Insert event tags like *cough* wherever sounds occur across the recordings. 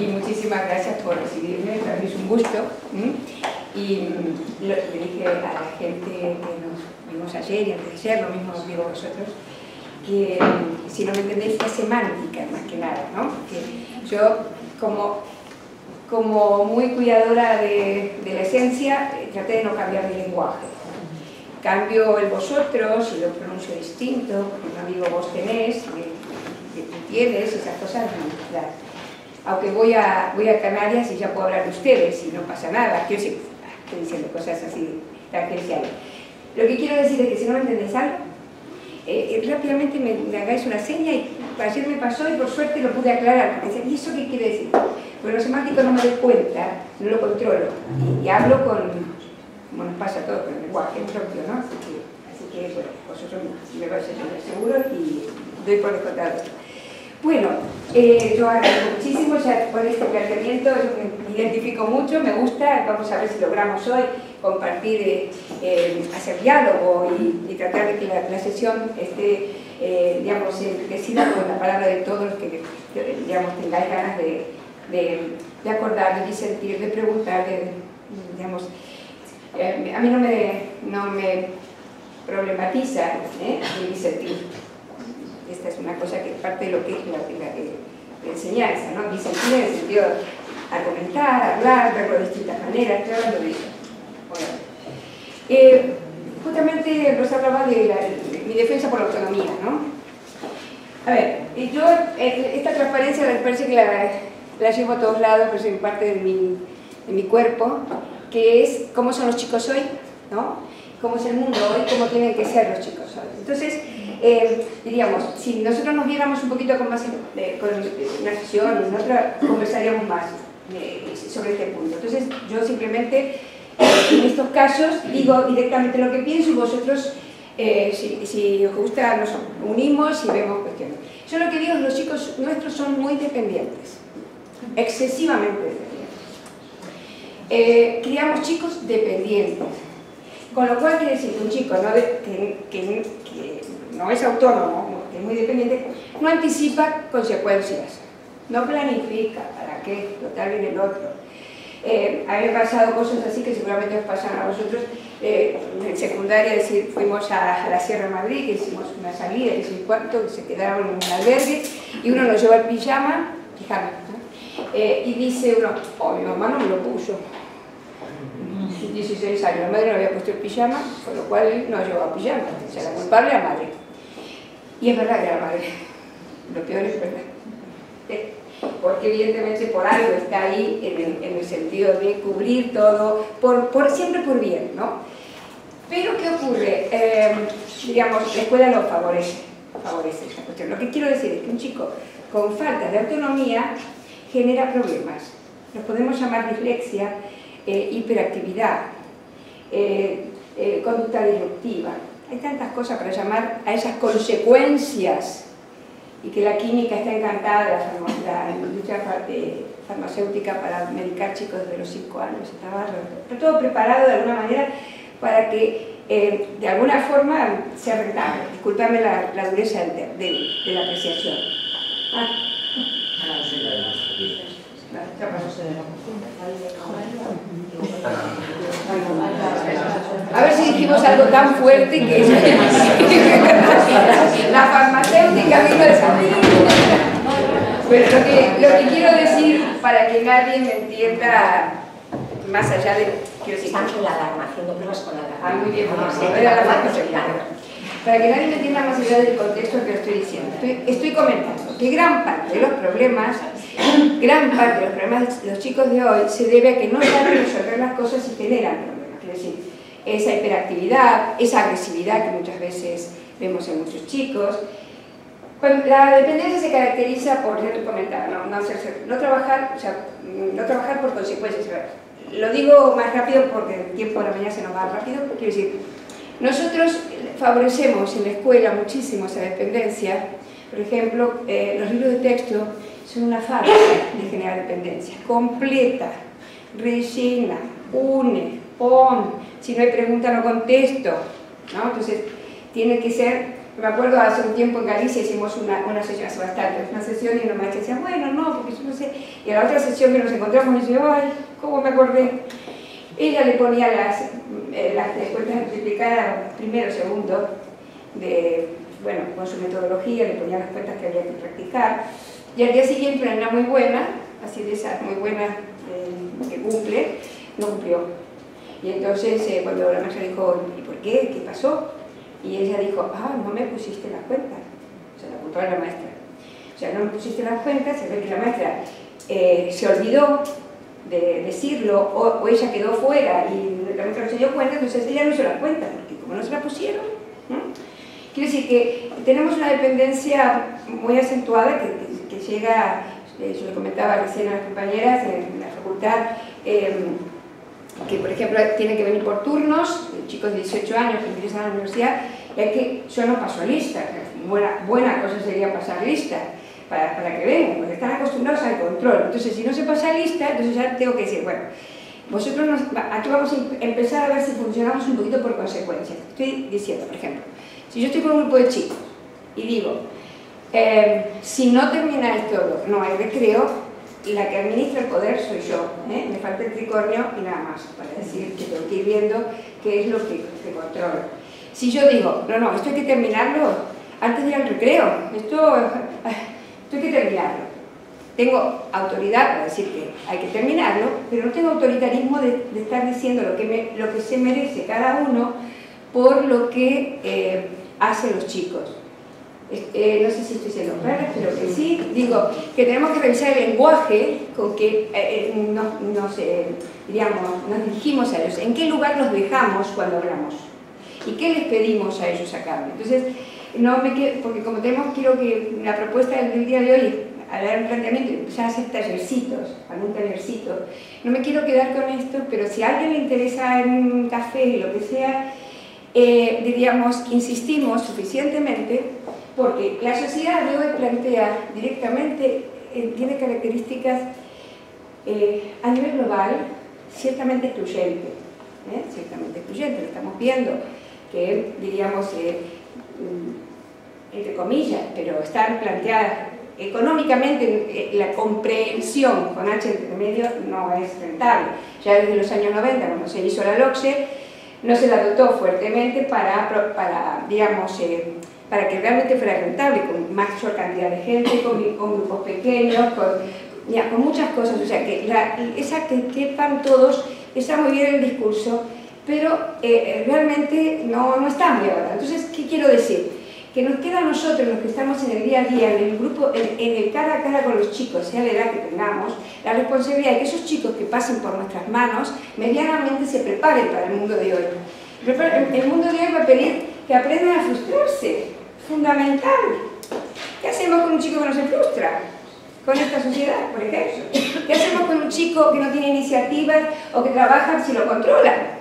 y muchísimas gracias por recibirme, para mí es un gusto. Y le dije a la gente que nos vimos ayer y antes de ayer, lo mismo os digo vosotros, que si no me entendéis, es semántica más que nada, ¿no? Que yo como, como muy cuidadora de, la esencia, eh, traté de no cambiar mi lenguaje. Cambio el vosotros y lo pronuncio distinto, porque no digo vos tenés, que tú tienes, esas cosas no, Aunque voy a, voy a Canarias y ya puedo hablar de ustedes y no pasa nada, quiero decir, estoy diciendo cosas así tangenciales. Lo que quiero decir es que si no me entendéis algo, eh, eh, rápidamente me, hagáis una seña y ayer me pasó y por suerte lo pude aclarar. ¿y eso qué quiere decir? Pues lo semántico no me doy cuenta, no lo controlo y, hablo con, como nos pasa todo, con el lenguaje propio, ¿no? Así que, así que bueno, vosotros me vais a tener seguro y doy por descontado esto. Bueno, eh, yo agradezco muchísimo ya por este planteamiento, me identifico mucho, me gusta, vamos a ver si logramos hoy compartir, eh, eh, hacer diálogo y, tratar de que la, sesión esté, digamos, enriquecida con la palabra de todos los que, digamos, tengáis ganas de, de, acordar, de disentir, de preguntar, digamos, a mí no me, no me problematiza el disentir esta es una cosa que parte de lo que es la, enseñanza, ¿no? Disentir en el sentido de argumentar, hablar, verlo de distintas maneras, estoy hablando de eso. Eh, justamente nos hablaba de, mi defensa por la autonomía, ¿no? A ver, yo, eh, esta transparencia me parece que la, llevo a todos lados, pero es parte de mi, de mi cuerpo, que es cómo son los chicos hoy, ¿no? Cómo es el mundo hoy, cómo tienen que ser los chicos hoy. Entonces, eh, diríamos, si nosotros nos viéramos un poquito con más eh, con una sesión, conversaríamos más eh, sobre este punto. Entonces, yo simplemente en estos casos digo directamente lo que pienso y vosotros, si, si, os gusta, nos unimos y vemos cuestiones. Yo lo que digo es los chicos nuestros son muy dependientes, excesivamente dependientes. criamos chicos dependientes. Con lo cual quiere decir que un chico ¿no? que, que, no es autónomo, es muy dependiente, no anticipa consecuencias, no planifica, ¿para qué? Total viene el otro. Eh, a mí pasado cosas así que seguramente os pasan a vosotros. Eh, en secundaria decir, fuimos a, la Sierra de Madrid, hicimos una salida, que el cuarto, que se quedaron en un albergue, y uno nos lleva el pijama, pijama, eh, y dice uno, oh, mi mamá no me lo puso. 16 años, la madre no había puesto el pijama, con lo cual él no llevaba pijama, se la culpable a madre. Y es verdad que era madre. Lo peor es verdad. Eh, porque evidentemente por algo está ahí en el, sentido de cubrir todo, por, siempre por bien, ¿no? Pero ¿qué ocurre? Eh, digamos, la escuela lo favorece, favorece esa cuestión. Lo que quiero decir es que un chico con falta de autonomía genera problemas. Los podemos llamar dislexia, eh, hiperactividad, conducta disruptiva. Hay tantas cosas para llamar a esas consecuencias y que la química está encantada, la, industria farmacéutica para medicar chicos de los 5 años, está, todo preparado de alguna manera para que eh, de alguna forma sea rentable. Disculpame la, dureza de, la apreciación. Ah. *laughs* A ver si dijimos algo tan fuerte que *laughs* la farmacéutica vino de Bueno, lo que, lo que quiero decir, para que nadie me entienda más allá de... Quiero decir, Están con la alarma, haciendo pruebas con la alarma. Ah, muy bien, muy bien. Para que nadie me entienda más allá del contexto que estoy diciendo. Estoy, estoy comentando que gran parte de los problemas gran parte de los problemas de los chicos de hoy se debe a que no saben resolver las cosas y generan problemas. Es decir, esa hiperactividad, esa agresividad que muchas veces vemos en muchos chicos. La dependencia se caracteriza por, ya te comentaba, no, trabajar, o sea, no trabajar por consecuencias. Lo digo más rápido porque el tiempo de la mañana se nos va rápido. Quiero decir, nosotros favorecemos en la escuela muchísimo esa dependencia. Por ejemplo, eh, los libros de texto son una fábrica de generar dependencia, completa, rellena, une, si no hay pregunta no contesto. Entonces, tiene que ser me acuerdo hace un tiempo en Galicia hicimos una, una sesión, hace bastante, una sesión y una maestra decía, bueno, no, porque yo no sé. Y a la otra sesión que nos encontramos me decía, ay, ¿cómo me acordé? Ella le ponía las, eh, las cuentas multiplicadas, primero, segundo, de, bueno, con su metodología, le ponía las cuentas que había que practicar. Y al día siguiente una muy buena, así de esas muy buenas eh, que cumple, no cumplió. Y entonces eh, cuando la maestra dijo, ¿y por qué? ¿Qué pasó? Y ella dijo, ah, no me pusiste las cuentas. Se la apuntó a la maestra. O sea, no me pusiste las cuentas, se ve que la maestra eh, se olvidó de decirlo o, ella quedó fuera y la maestra no se dio cuenta, entonces ella no se las cuenta, porque como no se la pusieron, quiere decir que tenemos una dependencia muy acentuada que, llega, eh, yo le comentaba recién a las compañeras en la facultad, em, que por ejemplo tienen que venir por turnos, chicos de 18 años que ingresan a la universidad, y hay que, yo no paso lista, buena, buena cosa sería pasar lista, para, para, que vengan, porque están acostumbrados al control. Entonces, si no se pasa lista, entonces ya tengo que decir, bueno, vosotros aquí vamos a em, empezar a ver si funcionamos un poquito por consecuencia. Estoy diciendo, por ejemplo, si yo estoy con un grupo de chicos y digo, eh, si no termina esto, no hay recreo, la que administra el poder soy yo, ¿eh? me falta el tricornio y nada más, para decir que tengo que ir viendo qué es lo que, que controlo. Si yo digo, no, no, esto hay que terminarlo antes de ir al recreo, esto, esto hay que terminarlo. Tengo autoridad para decir que hay que terminarlo, pero no tengo autoritarismo de, estar diciendo lo que, lo que se merece cada uno por lo que eh, hacen los chicos. Eh, no sé si estoy siendo clara, pero que sí, digo que tenemos que revisar el lenguaje con que eh, eh, nos, diríamos, nos dirigimos a ellos, en qué lugar los dejamos cuando hablamos y qué les pedimos a ellos a cambio. Entonces, no me quiero, porque como tenemos, quiero que la propuesta del día de hoy, al dar un planteamiento, empezar a hacer tallercitos, algún tallercito, no me quiero quedar con esto, pero si a alguien le interesa en un café, lo que sea, diríamos, insistimos suficientemente porque la sociedad de hoy plantea directamente, eh, tiene características eh, a nivel global ciertamente excluyente, ¿eh? ciertamente excluyente, lo estamos viendo, que diríamos, mm, entre comillas, pero están planteadas económicamente, la comprensión con H entre medio no es rentable. Ya desde los años 90, cuando se hizo la LOCSE, no se la adoptó fuertemente para, para digamos, para que realmente fuera rentable, con mayor cantidad de gente, con, grupos pequeños, con, con, muchas cosas. O sea, que esa que quepan todos, está muy bien el discurso, pero eh, eh, realmente no, no está muy ahora. Entonces, ¿qué quiero decir? Que nos queda a nosotros, los que estamos en el día a día, en el grupo, en, el cara a cara con los chicos, sea la edad que tengamos, la responsabilidad de que esos chicos que pasen por nuestras manos, medianamente se preparen para el mundo de hoy. El mundo de hoy va a pedir que aprendan a frustrarse, fundamental. ¿Qué hacemos con un chico que no se frustra? Con esta sociedad, por ejemplo. ¿Qué hacemos con un chico que no tiene iniciativas o que trabaja si lo controlan?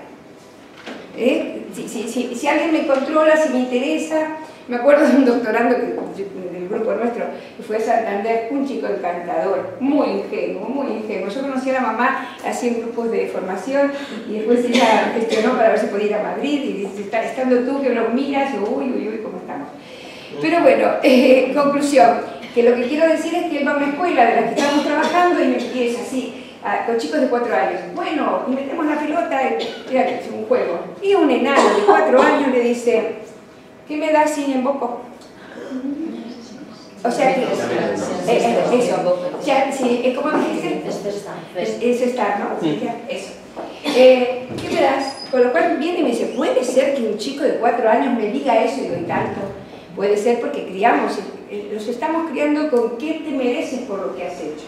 ¿Eh? Si, alguien me controla, si me interesa... Me acuerdo de un doctorando del grupo nuestro que fue a Santander, un chico encantador, muy ingenuo, muy ingenuo. Yo conocí a la mamá así en grupos de formación y después ella gestionó para ver si podía ir a Madrid y dice, estando tú que lo miras, y uy, uy, uy, ¿cómo estamos? Pero bueno, eh, conclusión, que lo que quiero decir es que él va a una escuela de la que estamos trabajando y me es así, con chicos de cuatro años. Bueno, y metemos la pelota, mira que es un juego. Y un enano de cuatro años le dice, ¿qué me da sin en boco? O sea, que es, eh, eso. O sea, sí, es como dice, es, estar, ¿no? Eso. Eh, ¿Qué me das? Con lo cual viene y me dice, ¿puede ser que un chico de cuatro años me diga eso? Y doy tanto. Puede ser porque criamos, eh, los estamos criando con qué te mereces por lo que has hecho.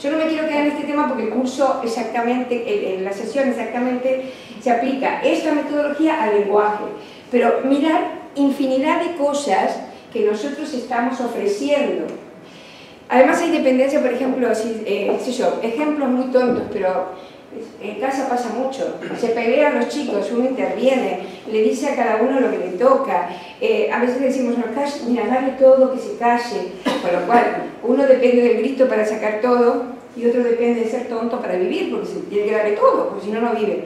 Yo no me quiero quedar en este tema porque el curso exactamente, en la sesión exactamente se aplica esta metodología al lenguaje, pero mirar infinidad de cosas que nosotros estamos ofreciendo. Además hay dependencia, por ejemplo, si, eh, yo, ejemplos muy tontos, pero en casa pasa mucho, se pelean los chicos, uno interviene, le dice a cada uno lo que le toca, eh, a veces decimos, no, calle, mira, dale todo, que se calle, con lo cual uno depende del grito para sacar todo y otro depende de ser tonto para vivir, porque tiene que darle todo, porque si no, no vive.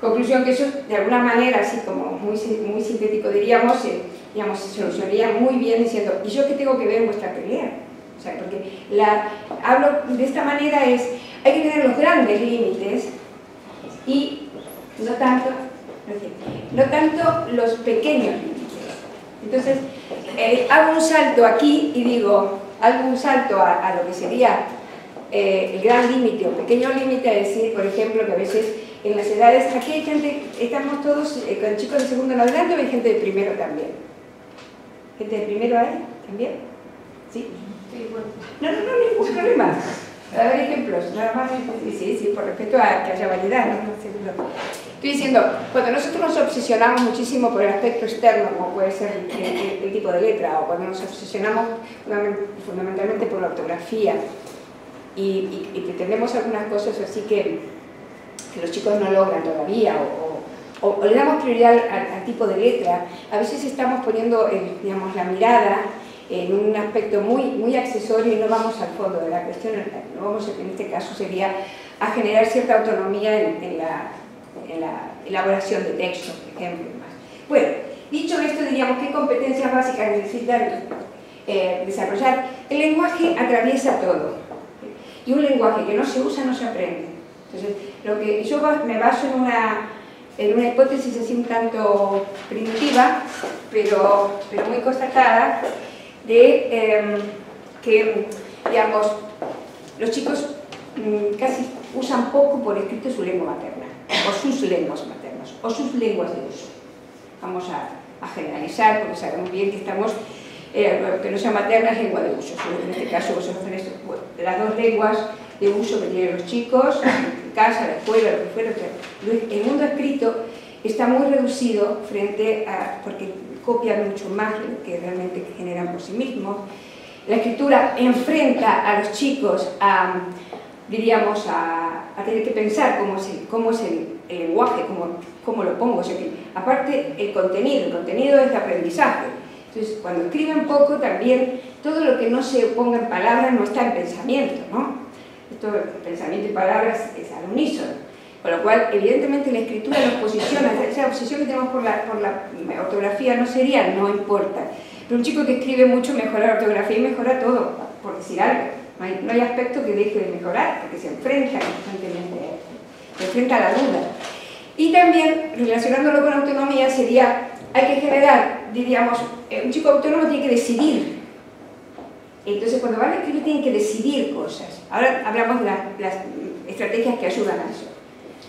Conclusión que eso, de alguna manera, así como muy, muy sintético diríamos, eh, digamos, se solucionaría muy bien diciendo, ¿y yo qué tengo que ver en vuestra pelea? O sea, porque hablo de esta manera es, hay que tener los grandes límites y no tanto, no tanto los pequeños límites. Entonces, eh, hago un salto aquí y digo, hago un salto a, lo que sería eh, el gran límite o pequeño límite, a decir, por ejemplo, que a veces en las edades, aquí hay gente, estamos todos eh, con chicos de segundo en adelante, hay gente de primero también. ¿Gente de primero hay también? ¿Sí? Sí, bueno. No, no, no, ningún problema. A ver ejemplos, nada más. Sí, sí, sí, por respeto a que haya variedad, ¿no? Estoy diciendo, cuando nosotros nos obsesionamos muchísimo por el aspecto externo, como puede ser el, tipo de letra, o cuando nos obsesionamos fundamentalmente por la ortografía, y, y, que tenemos algunas cosas así que, que, los chicos no logran todavía, o, o, le damos prioridad al, tipo de letra, a veces estamos poniendo digamos, la mirada en un aspecto muy, muy accesorio y no vamos al fondo de la cuestión, no vamos, en este caso sería a generar cierta autonomía en, la, en la, elaboración de textos, por ejemplo. Bueno, dicho esto, diríamos, ¿qué competencias básicas necesitan eh, desarrollar? El lenguaje atraviesa todo, y un lenguaje que no se usa no se aprende. Entonces, lo que yo me baso en una, en una hipótesis así un tanto primitiva, pero, pero muy constatada, de em, que, digamos, los chicos mm, casi usan poco por escrito su lengua materna, o sus lenguas maternas, o sus lenguas de uso. Vamos a, generalizar, porque sabemos bien que estamos, eh, que no sea materna es lengua de uso, en este caso vosotros tenéis las dos lenguas de uso que tienen los chicos, en casa, la escuela, lo que fuera, el mundo escrito está muy reducido frente a, porque copian mucho más que realmente generan por sí mismos. La escritura enfrenta a los chicos a, diríamos, a, tener que pensar cómo es el, cómo es el, lenguaje, cómo, cómo, lo pongo. O sea que, aparte, el contenido, el contenido es de aprendizaje. Entonces, cuando escriben poco, también todo lo que no se ponga en palabras no está en pensamiento, ¿no? Esto, pensamiento y palabras es al unísono. Con lo cual, evidentemente, la escritura nos posiciona, esa obsesión que tenemos por la, por la ortografía no sería, no importa. Pero un chico que escribe mucho mejora la ortografía y mejora todo, por decir algo. No hay, no hay aspecto que deje de mejorar, porque se enfrenta constantemente, se enfrenta a la duda. Y también, relacionándolo con autonomía, sería, hay que generar, diríamos, eh, un chico autónomo tiene que decidir. Entonces, cuando van a escribir, tienen que decidir cosas. Ahora hablamos de las estrategias que ayudan a eso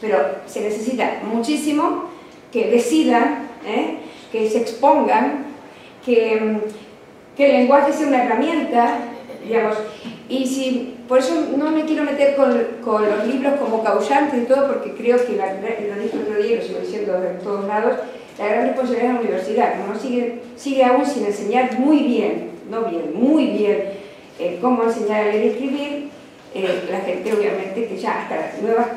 pero se necesita muchísimo que decidan, ¿eh? que se expongan, que, que, el lenguaje sea una herramienta, digamos, y si, por eso no me quiero meter con, los libros como causantes y todo, porque creo que, la, lo dije otro día, lo sigo diciendo en todos lados, la gran responsabilidad de la universidad, como sigue, sigue aún sin enseñar muy bien, no bien, muy bien, eh, cómo enseñar a leer y escribir, eh, la gente obviamente que ya hasta las nuevas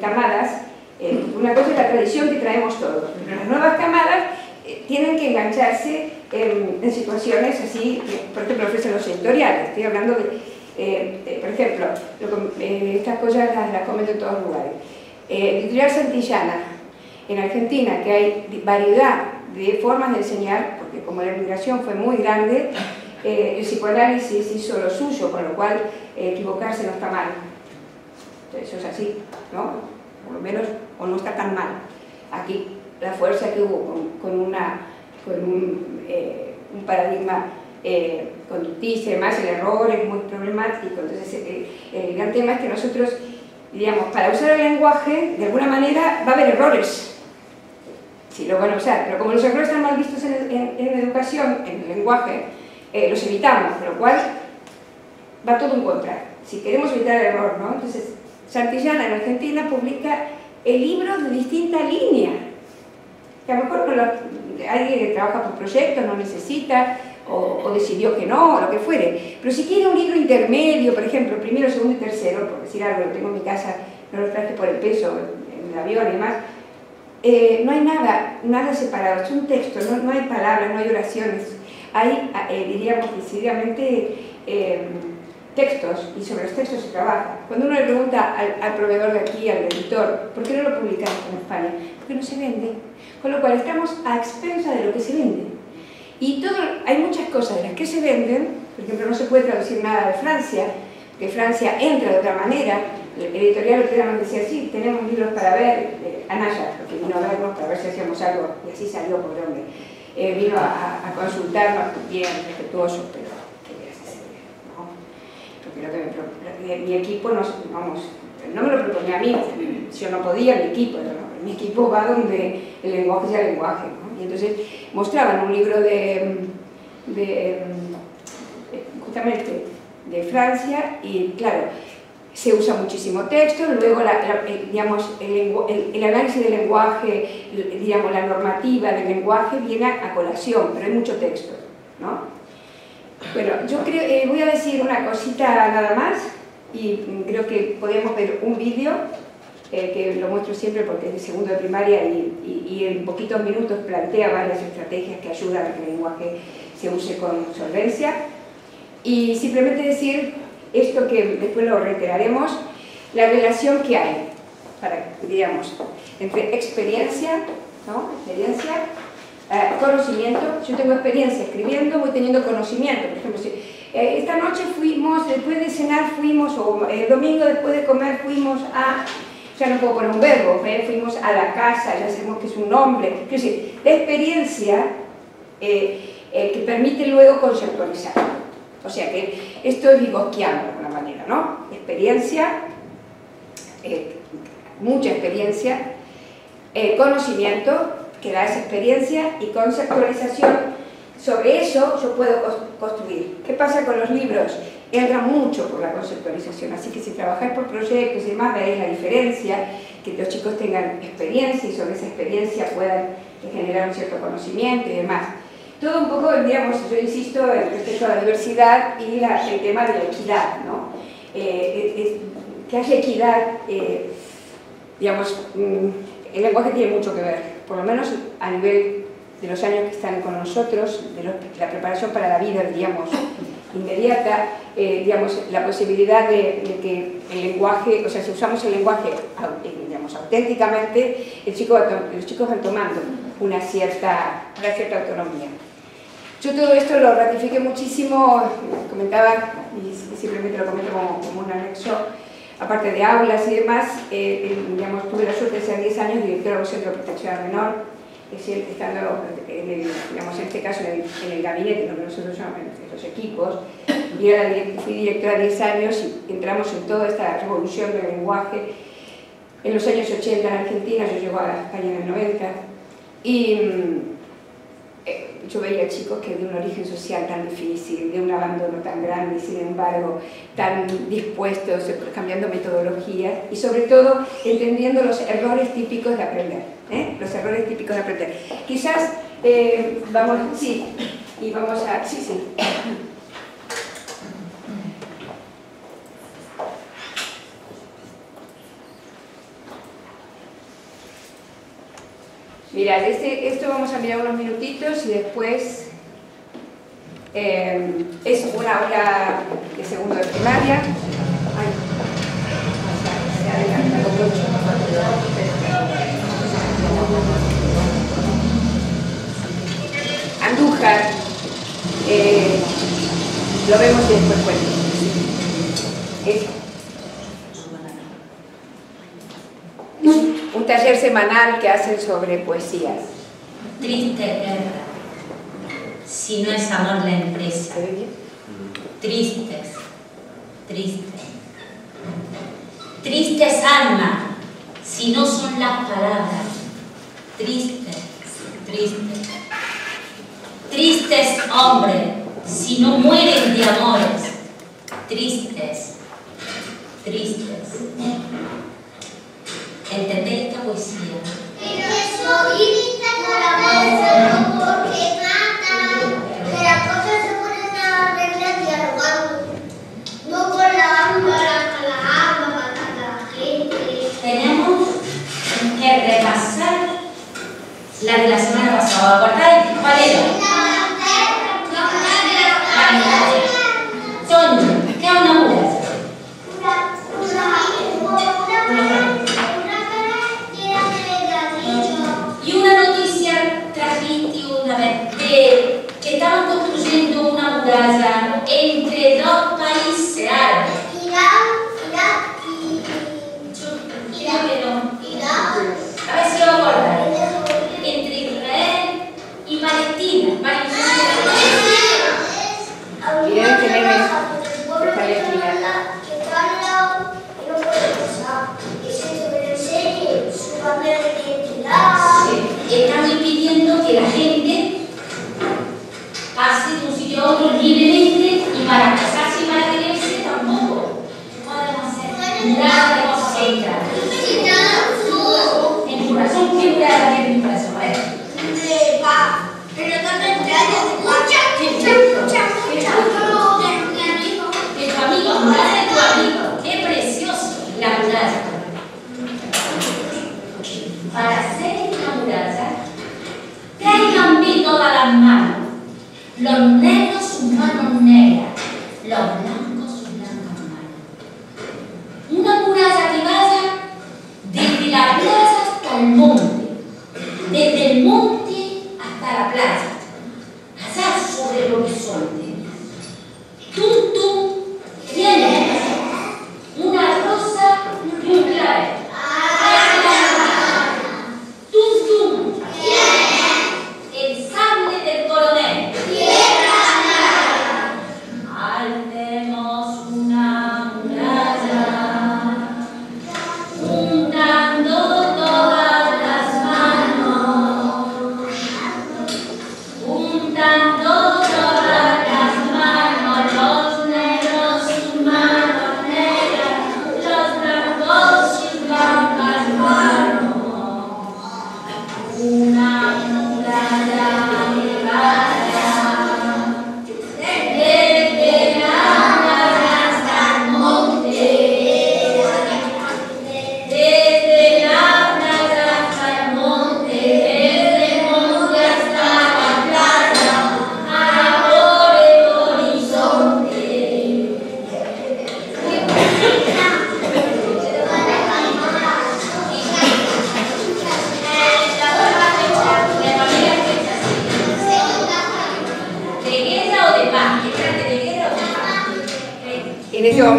camadas, eh, una cosa es la tradición que traemos todos, pero las nuevas camadas eh, tienen que engancharse en, situaciones así, por ejemplo, ofrecen los editoriales, estoy hablando de, por ejemplo, estas cosas las, comento en todos lugares. editorial Santillana, en Argentina, que hay variedad de formas de enseñar, porque como la migración fue muy grande, el psicoanálisis hizo lo suyo, con lo cual eh, equivocarse no está mal. Eso es así, ¿no? Por lo menos, o no está tan mal. Aquí la fuerza que hubo con, una, con un, eh, un paradigma eh, conductista y demás, el error es muy problemático. Entonces, el gran tema es que nosotros, digamos, para usar el lenguaje, de alguna manera va a haber errores. Si lo van a usar, pero como los errores están mal vistos en, en, en educación, en el lenguaje, los evitamos, lo cual va todo en contra. Si queremos evitar el error, ¿no? Entonces, Santillana en Argentina publica el libro de distinta línea. Que a lo mejor alguien que trabaja por proyecto no necesita, o, decidió que no, o lo que fuere. Pero si quiere un libro intermedio, por ejemplo, primero, segundo y tercero, por decir algo, lo tengo en mi casa, no lo traje por el peso, en el avión y demás, eh, no hay nada, nada separado, es un texto, no, hay palabras, no hay oraciones, hay, eh, diríamos decididamente, eh, textos, y sobre los textos se trabaja. Cuando uno le pregunta al, proveedor de aquí, al editor, ¿por qué no lo publicamos en España? Porque no se vende. Con lo cual estamos a expensa de lo que se vende. Y todo, hay muchas cosas de las que se venden, por ejemplo, no se puede traducir nada de Francia, que Francia entra de otra manera. El editorial nos decía, sí, tenemos libros para ver, eh, Anaya, que vino a vernos para ver si hacíamos algo, y así salió, por hombre. Eh, vino a, a, consultarnos, bien respetuoso, pero ¿no? Porque lo que mi equipo no, vamos, no me lo proponía a mí, yo no podía, mi equipo, mi equipo va donde el lenguaje sea el lenguaje. ¿no? Y entonces mostraban un libro de, justamente de Francia y claro, se usa muchísimo texto, luego el, digamos, el, análisis del lenguaje, digamos, la normativa del lenguaje viene a, colación, pero hay mucho texto. ¿no? Bueno, yo creo, eh, voy a decir una cosita nada más y creo que podemos ver un vídeo eh, que lo muestro siempre porque es de segundo de primaria y, en poquitos minutos plantea varias estrategias que ayudan a que el lenguaje se use con solvencia. Y simplemente decir esto que después lo reiteraremos, la relación que hay, para, digamos, entre experiencia, ¿no? experiencia eh, conocimiento, yo tengo experiencia escribiendo, voy teniendo conocimiento, por ejemplo, si, eh, esta noche fuimos, después de cenar fuimos, o el domingo después de comer fuimos a ya no puedo poner un verbo, fuimos a la casa, ya sabemos que es un nombre, es decir, la experiencia eh, eh, que permite luego conceptualizar. O sea que esto es vigoquiano de alguna manera, ¿no? Experiencia, eh, mucha experiencia, conocimiento que da esa experiencia y conceptualización. Sobre eso yo puedo construir. ¿Qué pasa con los libros? entra mucho por la conceptualización, así que si trabajáis por proyectos y demás, veréis la diferencia, que los chicos tengan experiencia y sobre esa experiencia puedan generar un cierto conocimiento y demás. Todo un poco, digamos, yo insisto respecto a la diversidad y el tema de la equidad, ¿no? Eh, que haya equidad, eh, digamos, mm, el lenguaje tiene mucho que ver, por lo menos a nivel de los años que están con nosotros, de la preparación para la vida, digamos, inmediata, eh, digamos, la posibilidad de, que el lenguaje, o sea, si usamos el lenguaje eh, digamos, auténticamente, los chicos van tomando una cierta, una cierta autonomía. Yo todo esto lo ratifiqué muchísimo, comentaba, y simplemente lo comento como, un anexo, aparte de aulas y demás, eh, tuve la suerte de ser 10 años directora del Centro de Protección al Menor, es estando, en, este caso, en el, gabinete, lo nosotros llamamos los equipos, y fui directora 10 años y entramos en toda esta revolución del lenguaje. En los años 80 en Argentina, yo llego a España en el 90, y mm, eh, yo veía chicos que de un origen social tan difícil, de un abandono tan grande sin embargo tan dispuestos, cambiando metodologías y sobre todo entendiendo los errores típicos de aprender, ¿eh? los errores típicos de aprender. Quizás, eh, vamos, sí, y vamos a, sí, sí. Mirad, este, esto vamos a mirar unos minutitos y después eh, es una hora de segundo de primaria. Ay. Andújar, eh, lo vemos y después. Un taller semanal que hacen sobre poesías. Triste guerra, si no es amor la empresa. Tristes, tristes. Tristes alma, si no son las palabras. Tristes, tristes. Tristes hombre, si no mueren de amores. Tristes, tristes. ¿Entendéis esta poesía? Pero eso dice por amor, porque matan, que las cosas se ponen a arreglar dialogando, no con la banda, la alma, para la gente. Tenemos que repasar la de la semana pasada. ¿Acordáis cuál era?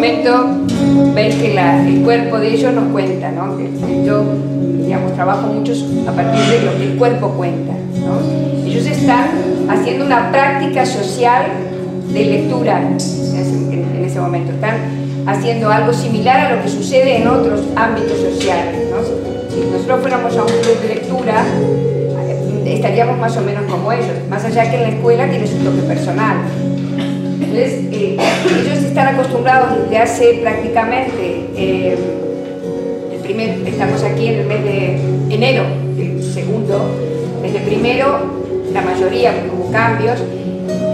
momento ver que la, el cuerpo de ellos nos cuenta, ¿no? Que, que yo, digamos, trabajo muchos a partir de lo que el cuerpo cuenta, ¿no? Ellos están haciendo una práctica social de lectura en ese, en ese momento, están haciendo algo similar a lo que sucede en otros ámbitos sociales, ¿no? Si nosotros fuéramos a un club de lectura, estaríamos más o menos como ellos, más allá que en la escuela tiene su toque personal, entonces, eh, ellos están acostumbrados desde hace prácticamente, eh, el primer, estamos aquí en el mes de enero, el segundo, desde primero, la mayoría, porque cambios,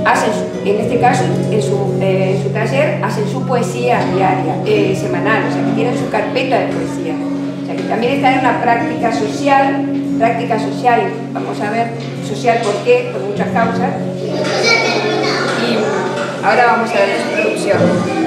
hacen, en este caso, en su, eh, en su taller, hacen su poesía diaria, eh, semanal, o sea, que tienen su carpeta de poesía. O sea, que también están en una práctica social, práctica social, vamos a ver, social por qué, por muchas causas, Ahora vamos a ver su producción.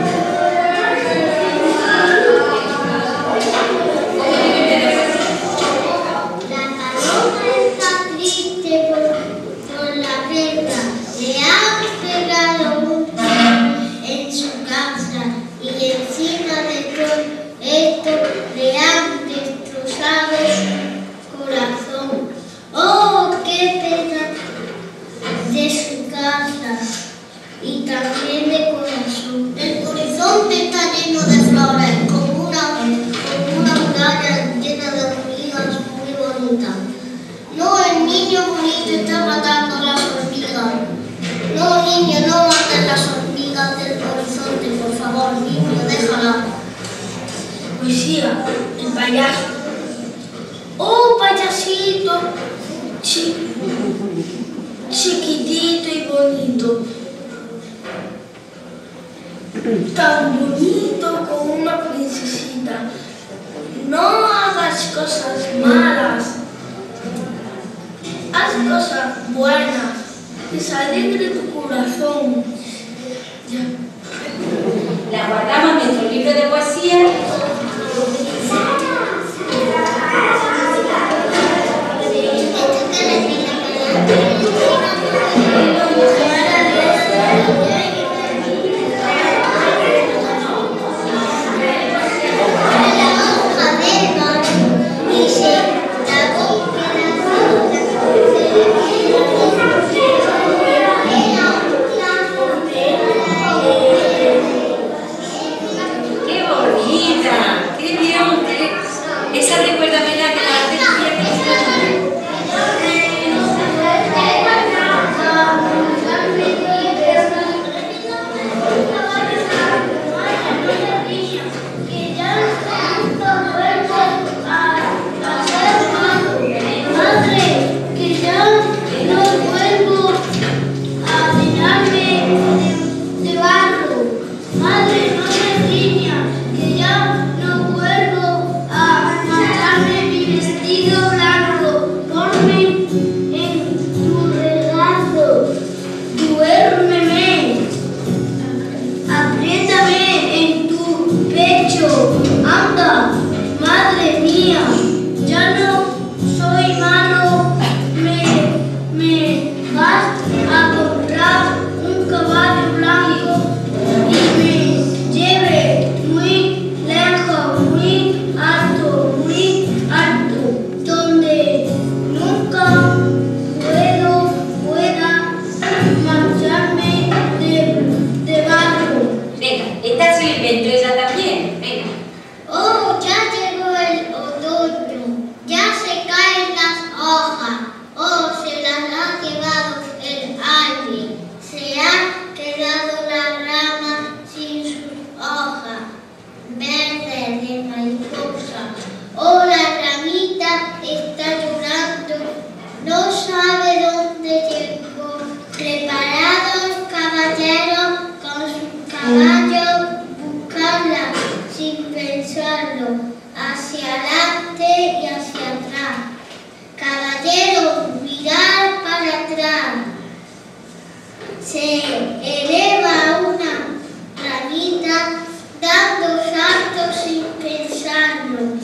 Se eleva una ranita dando saltos sin pensarlo.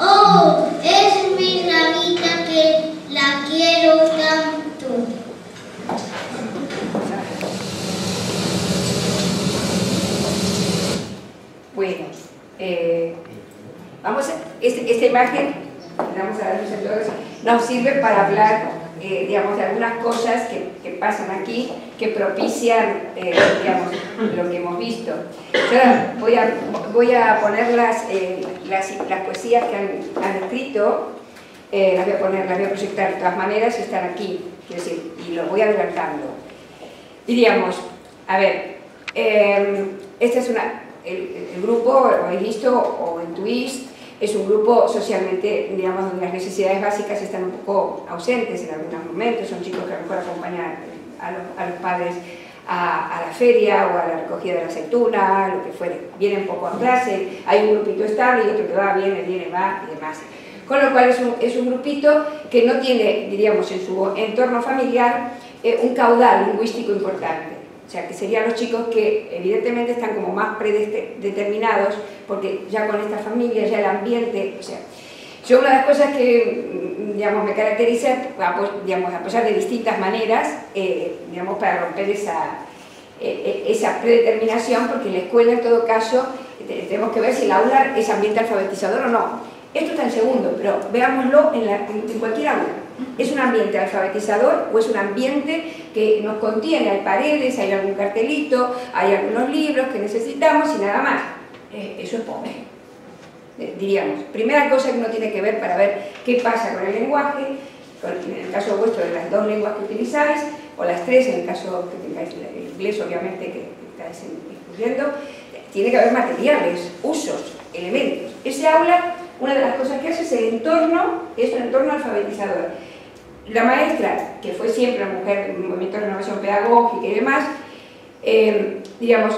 ¡Oh! Es mi ranita que la quiero tanto. Bueno, eh, vamos a, este- esta imagen, vamos a todos, nos sirve para hablar, eh, digamos, de algunas cosas que, que pasan aquí, que propician, eh, digamos, lo que hemos visto. Yo voy a, voy a poner las, eh, las, las poesías que han, han escrito, eh, las voy a poner, las voy a proyectar de todas maneras, están aquí, quiero decir, y los voy adelantando. Diríamos, a ver, eh, este es una, el, el grupo, lo habéis visto, o en Twist, es un grupo socialmente, digamos, donde las necesidades básicas están un poco ausentes en algunos momentos, son chicos que a lo mejor acompañan a los, a los padres a, la feria o a la recogida de la aceituna, lo que fuere, vienen poco a clase, hay un grupito estable y otro que va, viene, viene, va y demás. Con lo cual es un, es un grupito que no tiene, diríamos, en su entorno familiar eh, un caudal lingüístico importante. O sea, que serían los chicos que evidentemente están como más predeterminados porque ya con esta familia, ya el ambiente, o sea, yo una de las cosas que, mm, digamos, me caracteriza, digamos, a pesar de distintas maneras, eh, digamos, para romper esa, eh, eh, esa predeterminación, porque en la escuela en todo caso te- tenemos que ver si el aula es ambiente alfabetizador o no. Esto está en segundo, pero veámoslo en cualquier aula. ¿Es un ambiente alfabetizador o es un ambiente que nos contiene? Hay paredes, hay algún cartelito, hay algunos libros que necesitamos y nada más. Eh, eso es pobre, eh, diríamos. Primera cosa que uno tiene que ver para ver qué pasa con el lenguaje, en el caso vuestro de las dos lenguas que utilizáis, o las tres en el caso que tengáis el inglés obviamente que estáis estudiando, tiene que haber materiales, usos, elementos. Ese aula, una de las cosas que hace es el entorno, es un entorno alfabetizador. La maestra, que fue siempre una mujer del movimiento de renovación pedagógica y demás, eh, digamos,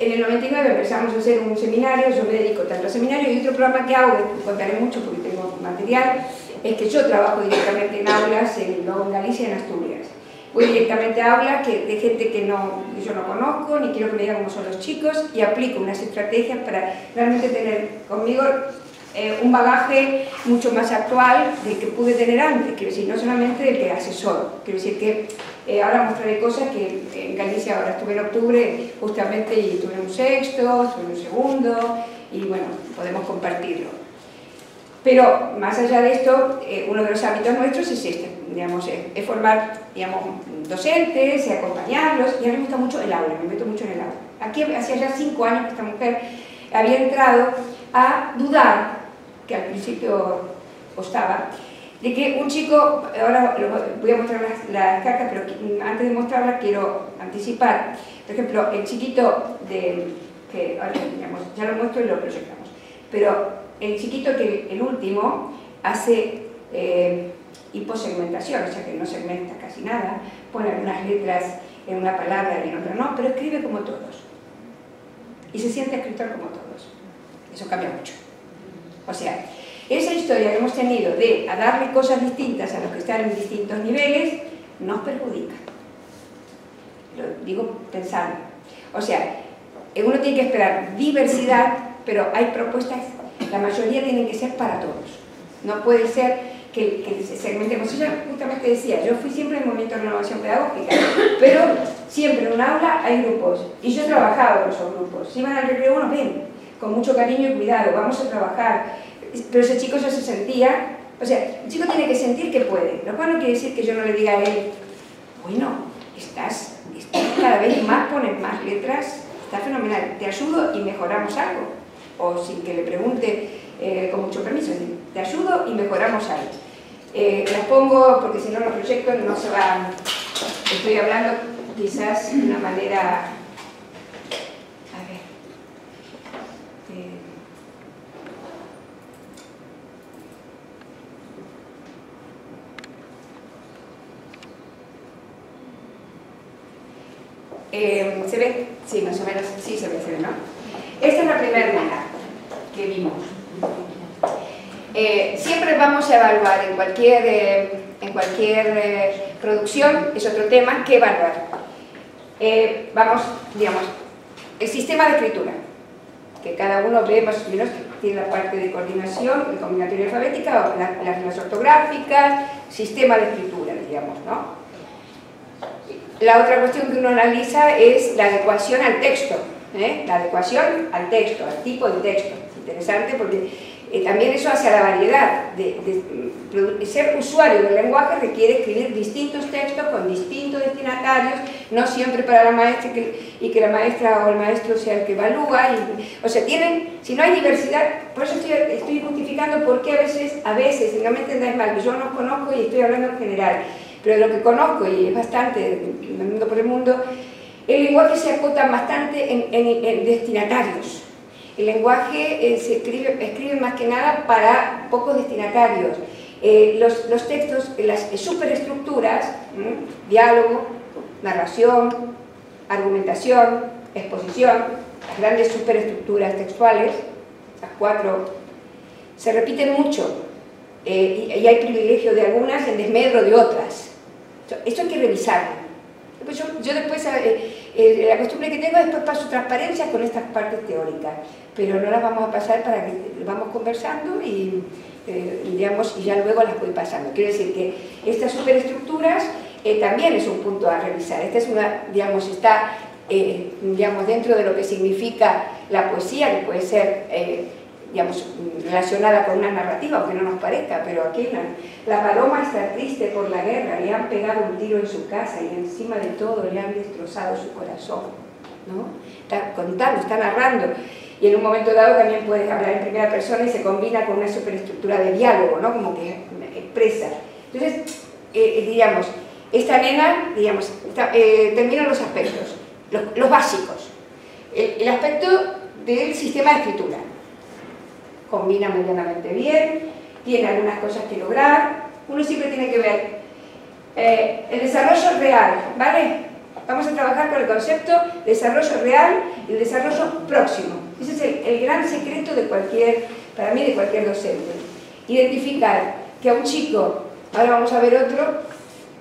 en el 99 empezamos a hacer un seminario, yo me dedico tanto al seminario y otro programa que hago, contaré mucho porque tengo material, es que yo trabajo directamente en aulas, en, en Galicia en Asturias. Voy directamente a aulas que, de gente que, no, que yo no conozco, ni quiero que me digan cómo son los chicos, y aplico unas estrategias para realmente tener conmigo eh, un bagaje mucho más actual del que pude tener antes, quiero decir, no solamente del que asesor, quiero decir que eh, ahora mostraré cosas que en Galicia ahora estuve en octubre justamente y tuve un sexto, tuve un segundo, y bueno, podemos compartirlo. Pero más allá de esto, eh, uno de los hábitos nuestros es este, digamos, es formar digamos, docentes, y acompañarlos, y a mí me gusta mucho el aula, me meto mucho en el aula. Aquí hacía ya cinco años que esta mujer había entrado a dudar, que al principio costaba, de que un chico, ahora voy a mostrar las, las cartas, pero antes de mostrarlas quiero anticipar, por ejemplo, el chiquito de, que ahora digamos, ya lo muestro y lo proyectamos, pero el chiquito que el último hace eh, hiposegmentación, o sea que no segmenta casi nada, pone algunas letras en una palabra y en otra no, pero escribe como todos. Y se siente escritor como todos. Eso cambia mucho. O sea, esa historia que hemos tenido de darle cosas distintas a los que están en distintos niveles, nos perjudica. Lo digo pensando. O sea, uno tiene que esperar diversidad, pero hay propuestas, la mayoría tienen que ser para todos. No puede ser que, que se segmentemos. Yo justamente decía, yo fui siempre en el movimiento de renovación pedagógica, pero siempre en un aula hay grupos. Y yo he trabajado con esos grupos. Si van al recreo uno, ven, con mucho cariño y cuidado, vamos a trabajar. Pero ese chico ya se sentía, o sea, el chico tiene que sentir que puede. Lo cual no quiere decir que yo no le diga a él, bueno, estás, estás cada vez más, pones más letras, está fenomenal, te ayudo y mejoramos algo. O sin que le pregunte eh, con mucho permiso, te ayudo y mejoramos algo. Eh, las pongo porque si no los proyectos no se van. Estoy hablando quizás de una manera. A ver. eh, Eh, ¿Se ve? Sí, más o menos, sí se ve, se ve, ¿no? Esta es la primera nena que vimos. Eh, siempre vamos a evaluar en cualquier, eh, en cualquier producción, es otro tema, que evaluar. vamos, digamos, el sistema de escritura, que cada uno ve más o menos tiene la parte de coordinación, de combinatoria alfabética, la- las reglas ortográficas, sistema de escritura, digamos, ¿no? La otra cuestión que uno analiza es la adecuación al texto, ¿eh? la adecuación al texto, al tipo de texto. Es interesante porque eh, también eso hace a la variedad. Ser usuario del lenguaje requiere escribir distintos textos con distintos destinatarios, no siempre para la maestra y que, la maestra o el maestro sea el que evalúa. o sea, tienen, si no hay diversidad, por eso estoy, justificando por qué a veces, a veces, no me entendáis mal, yo no conozco y estoy hablando en general, pero lo que conozco, y es bastante, mundo por el mundo, el lenguaje se acota bastante en destinatarios. El lenguaje eh, se escribe, escribe más que nada para pocos destinatarios. Eh, los, los textos, las superestructuras, ¿m? diálogo, narración, argumentación, exposición, las grandes superestructuras textuales, las cuatro, se repiten mucho eh, y, y hay privilegio de algunas en desmedro de otras. Esto- hay que revisarlo. Después yo, después, eh, eh, la costumbre que tengo, después paso transparencias con estas partes teóricas, pero no las vamos a pasar para que vamos conversando y, eh, digamos, y ya luego las voy pasando. Quiero decir que estas superestructuras también es un punto a revisar. Esta es una, digamos, está, digamos, dentro de lo que significa la poesía, que puede ser... eh, digamos, relacionada con una narrativa, aunque no nos parezca, pero aquí la, la paloma está triste por la guerra, le han pegado un tiro en su casa y encima de todo le han destrozado su corazón. ¿no? Está contando, está narrando. Y en un momento dado también puedes hablar en primera persona y se combina con una superestructura de diálogo, ¿no? como que expresa. Entonces, eh, diríamos, esta nena, digamos, eh, termino los aspectos, los, básicos. El aspecto del sistema de escritura combina medianamente bien, tiene algunas cosas que lograr, uno siempre tiene que ver eh, el desarrollo real, ¿vale? Vamos a trabajar con el concepto desarrollo real y el desarrollo próximo. Ese es el, gran secreto de cualquier, para mí, de cualquier docente. Identificar que a un chico, ahora vamos a ver otro,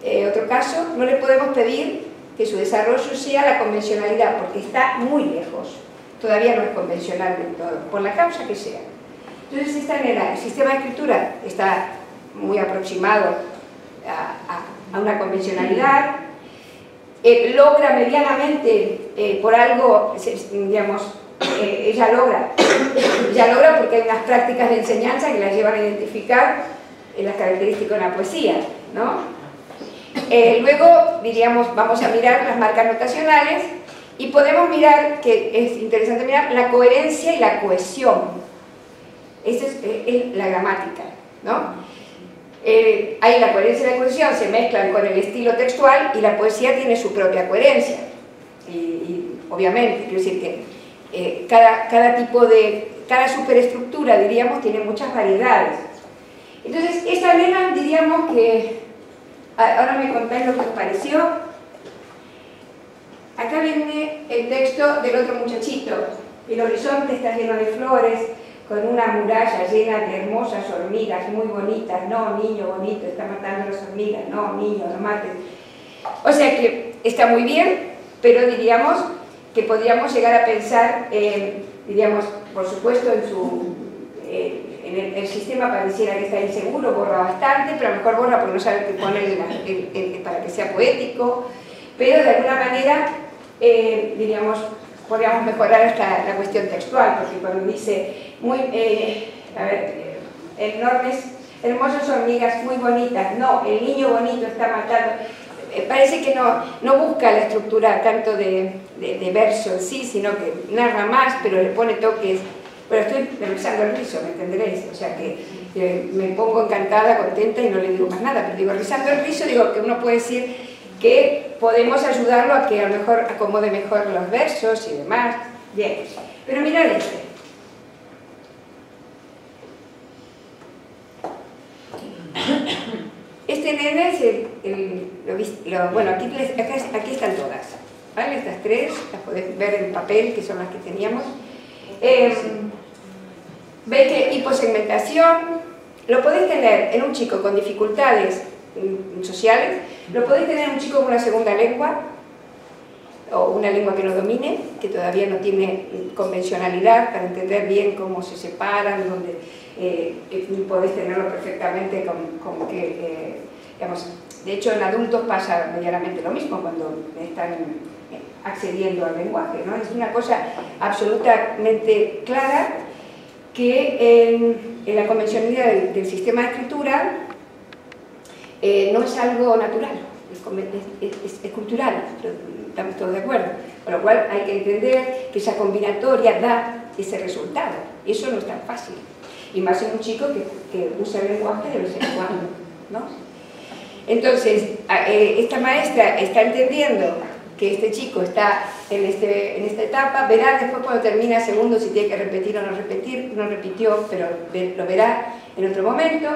eh, otro caso, no le podemos pedir que su desarrollo sea la convencionalidad, porque está muy lejos. Todavía no es convencional del todo, por la causa que sea. Entonces, esta el sistema de escritura está muy aproximado a, a- a una convencionalidad, eh, logra medianamente, eh, por algo, digamos, eh, ella logra, *coughs* ella logra porque hay unas prácticas de enseñanza que la llevan a identificar las características de la poesía, ¿no? Luego, diríamos, vamos a mirar las marcas notacionales y podemos mirar, que es interesante mirar, la coherencia y la cohesión. Esa es, eh, es la gramática, ¿no? Eh, la coherencia y la cohesión se mezclan con el estilo textual y la poesía tiene su propia coherencia. Y, obviamente, quiero decir que eh, cada, cada tipo de, cada superestructura, diríamos, tiene muchas variedades. Entonces, esta nena, diríamos que, ahora me contáis lo que os pareció. Acá viene el texto del otro muchachito. El horizonte está lleno de flores, con una muralla llena de hermosas hormigas muy bonitas. No, niño bonito, está matando las hormigas. No, niño, no mates. O sea que está muy bien, pero diríamos que podríamos llegar a pensar, eh, diríamos, por supuesto, en su... eh, en el, sistema pareciera que está inseguro, borra bastante, pero a lo mejor borra porque no sabe qué poner para que sea poético, pero de alguna manera, eh, diríamos, podríamos mejorar hasta la cuestión textual, porque cuando dice, muy, eh, a ver, eh, enormes, hermosas hormigas muy bonitas, no, el niño bonito está matando, eh, parece que no, no busca la estructura tanto de, de- de verso en sí, sino que narra más, pero le pone toques. Pero estoy revisando el rizo, ¿me entenderéis? O sea que me pongo encantada, contenta y no le digo más nada, pero digo, rizando el rizo, digo que uno puede decir que podemos ayudarlo a que a lo mejor acomode mejor los versos y demás. Bien, pero mirad este. *coughs* Este nene es el, el- lo lo- bueno, aquí, acá, aquí están todas, ¿vale? Estas tres, las podéis ver en papel, que son las que teníamos. Eh, Veis que hiposegmentación lo podéis tener en un chico con dificultades mm, sociales, lo podéis tener en un chico con una segunda lengua, o una lengua que no domine, que todavía no tiene convencionalidad para entender bien cómo se separan, donde eh, podés tenerlo perfectamente con, que, eh, de hecho en adultos pasa medianamente lo mismo cuando están accediendo al lenguaje, ¿no? Es una cosa absolutamente clara que en, la convencionalidad del, sistema de escritura eh, no es algo natural, es, cultural, estamos todos de acuerdo. Con lo cual hay que entender que esa combinatoria da ese resultado. Eso no es tan fácil. Y más en un chico que, usa el lenguaje de en cuando. ¿no? Entonces, eh, esta maestra está entendiendo que este chico está en, este, en esta etapa, verá después cuando termina segundo si tiene que repetir o no repetir, no repitió, pero lo verá en otro momento,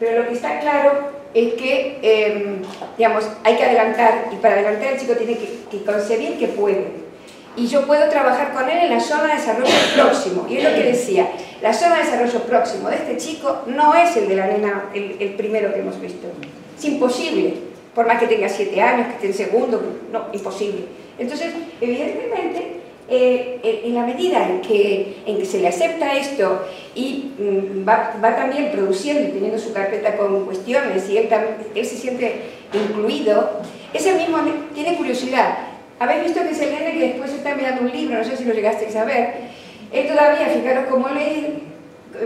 pero lo que está claro es que, em, digamos, hay que adelantar, y para adelantar el chico tiene que, que concebir que puede. Y yo puedo trabajar con él en la zona de desarrollo próximo. Y es lo que decía, la zona de desarrollo próximo de este chico no es el de la nena, el, primero que hemos visto. Es imposible por más que tenga siete años, que esté en segundo, no, imposible. Entonces, evidentemente, eh, en la medida en que, en que se le acepta esto y mm, va, también produciendo y teniendo su carpeta con cuestiones y él, él se siente incluido, ese mismo tiene curiosidad. Habéis visto que se lee que después está mirando un libro, no sé si lo llegasteis a ver. Él todavía, fijaros cómo lee,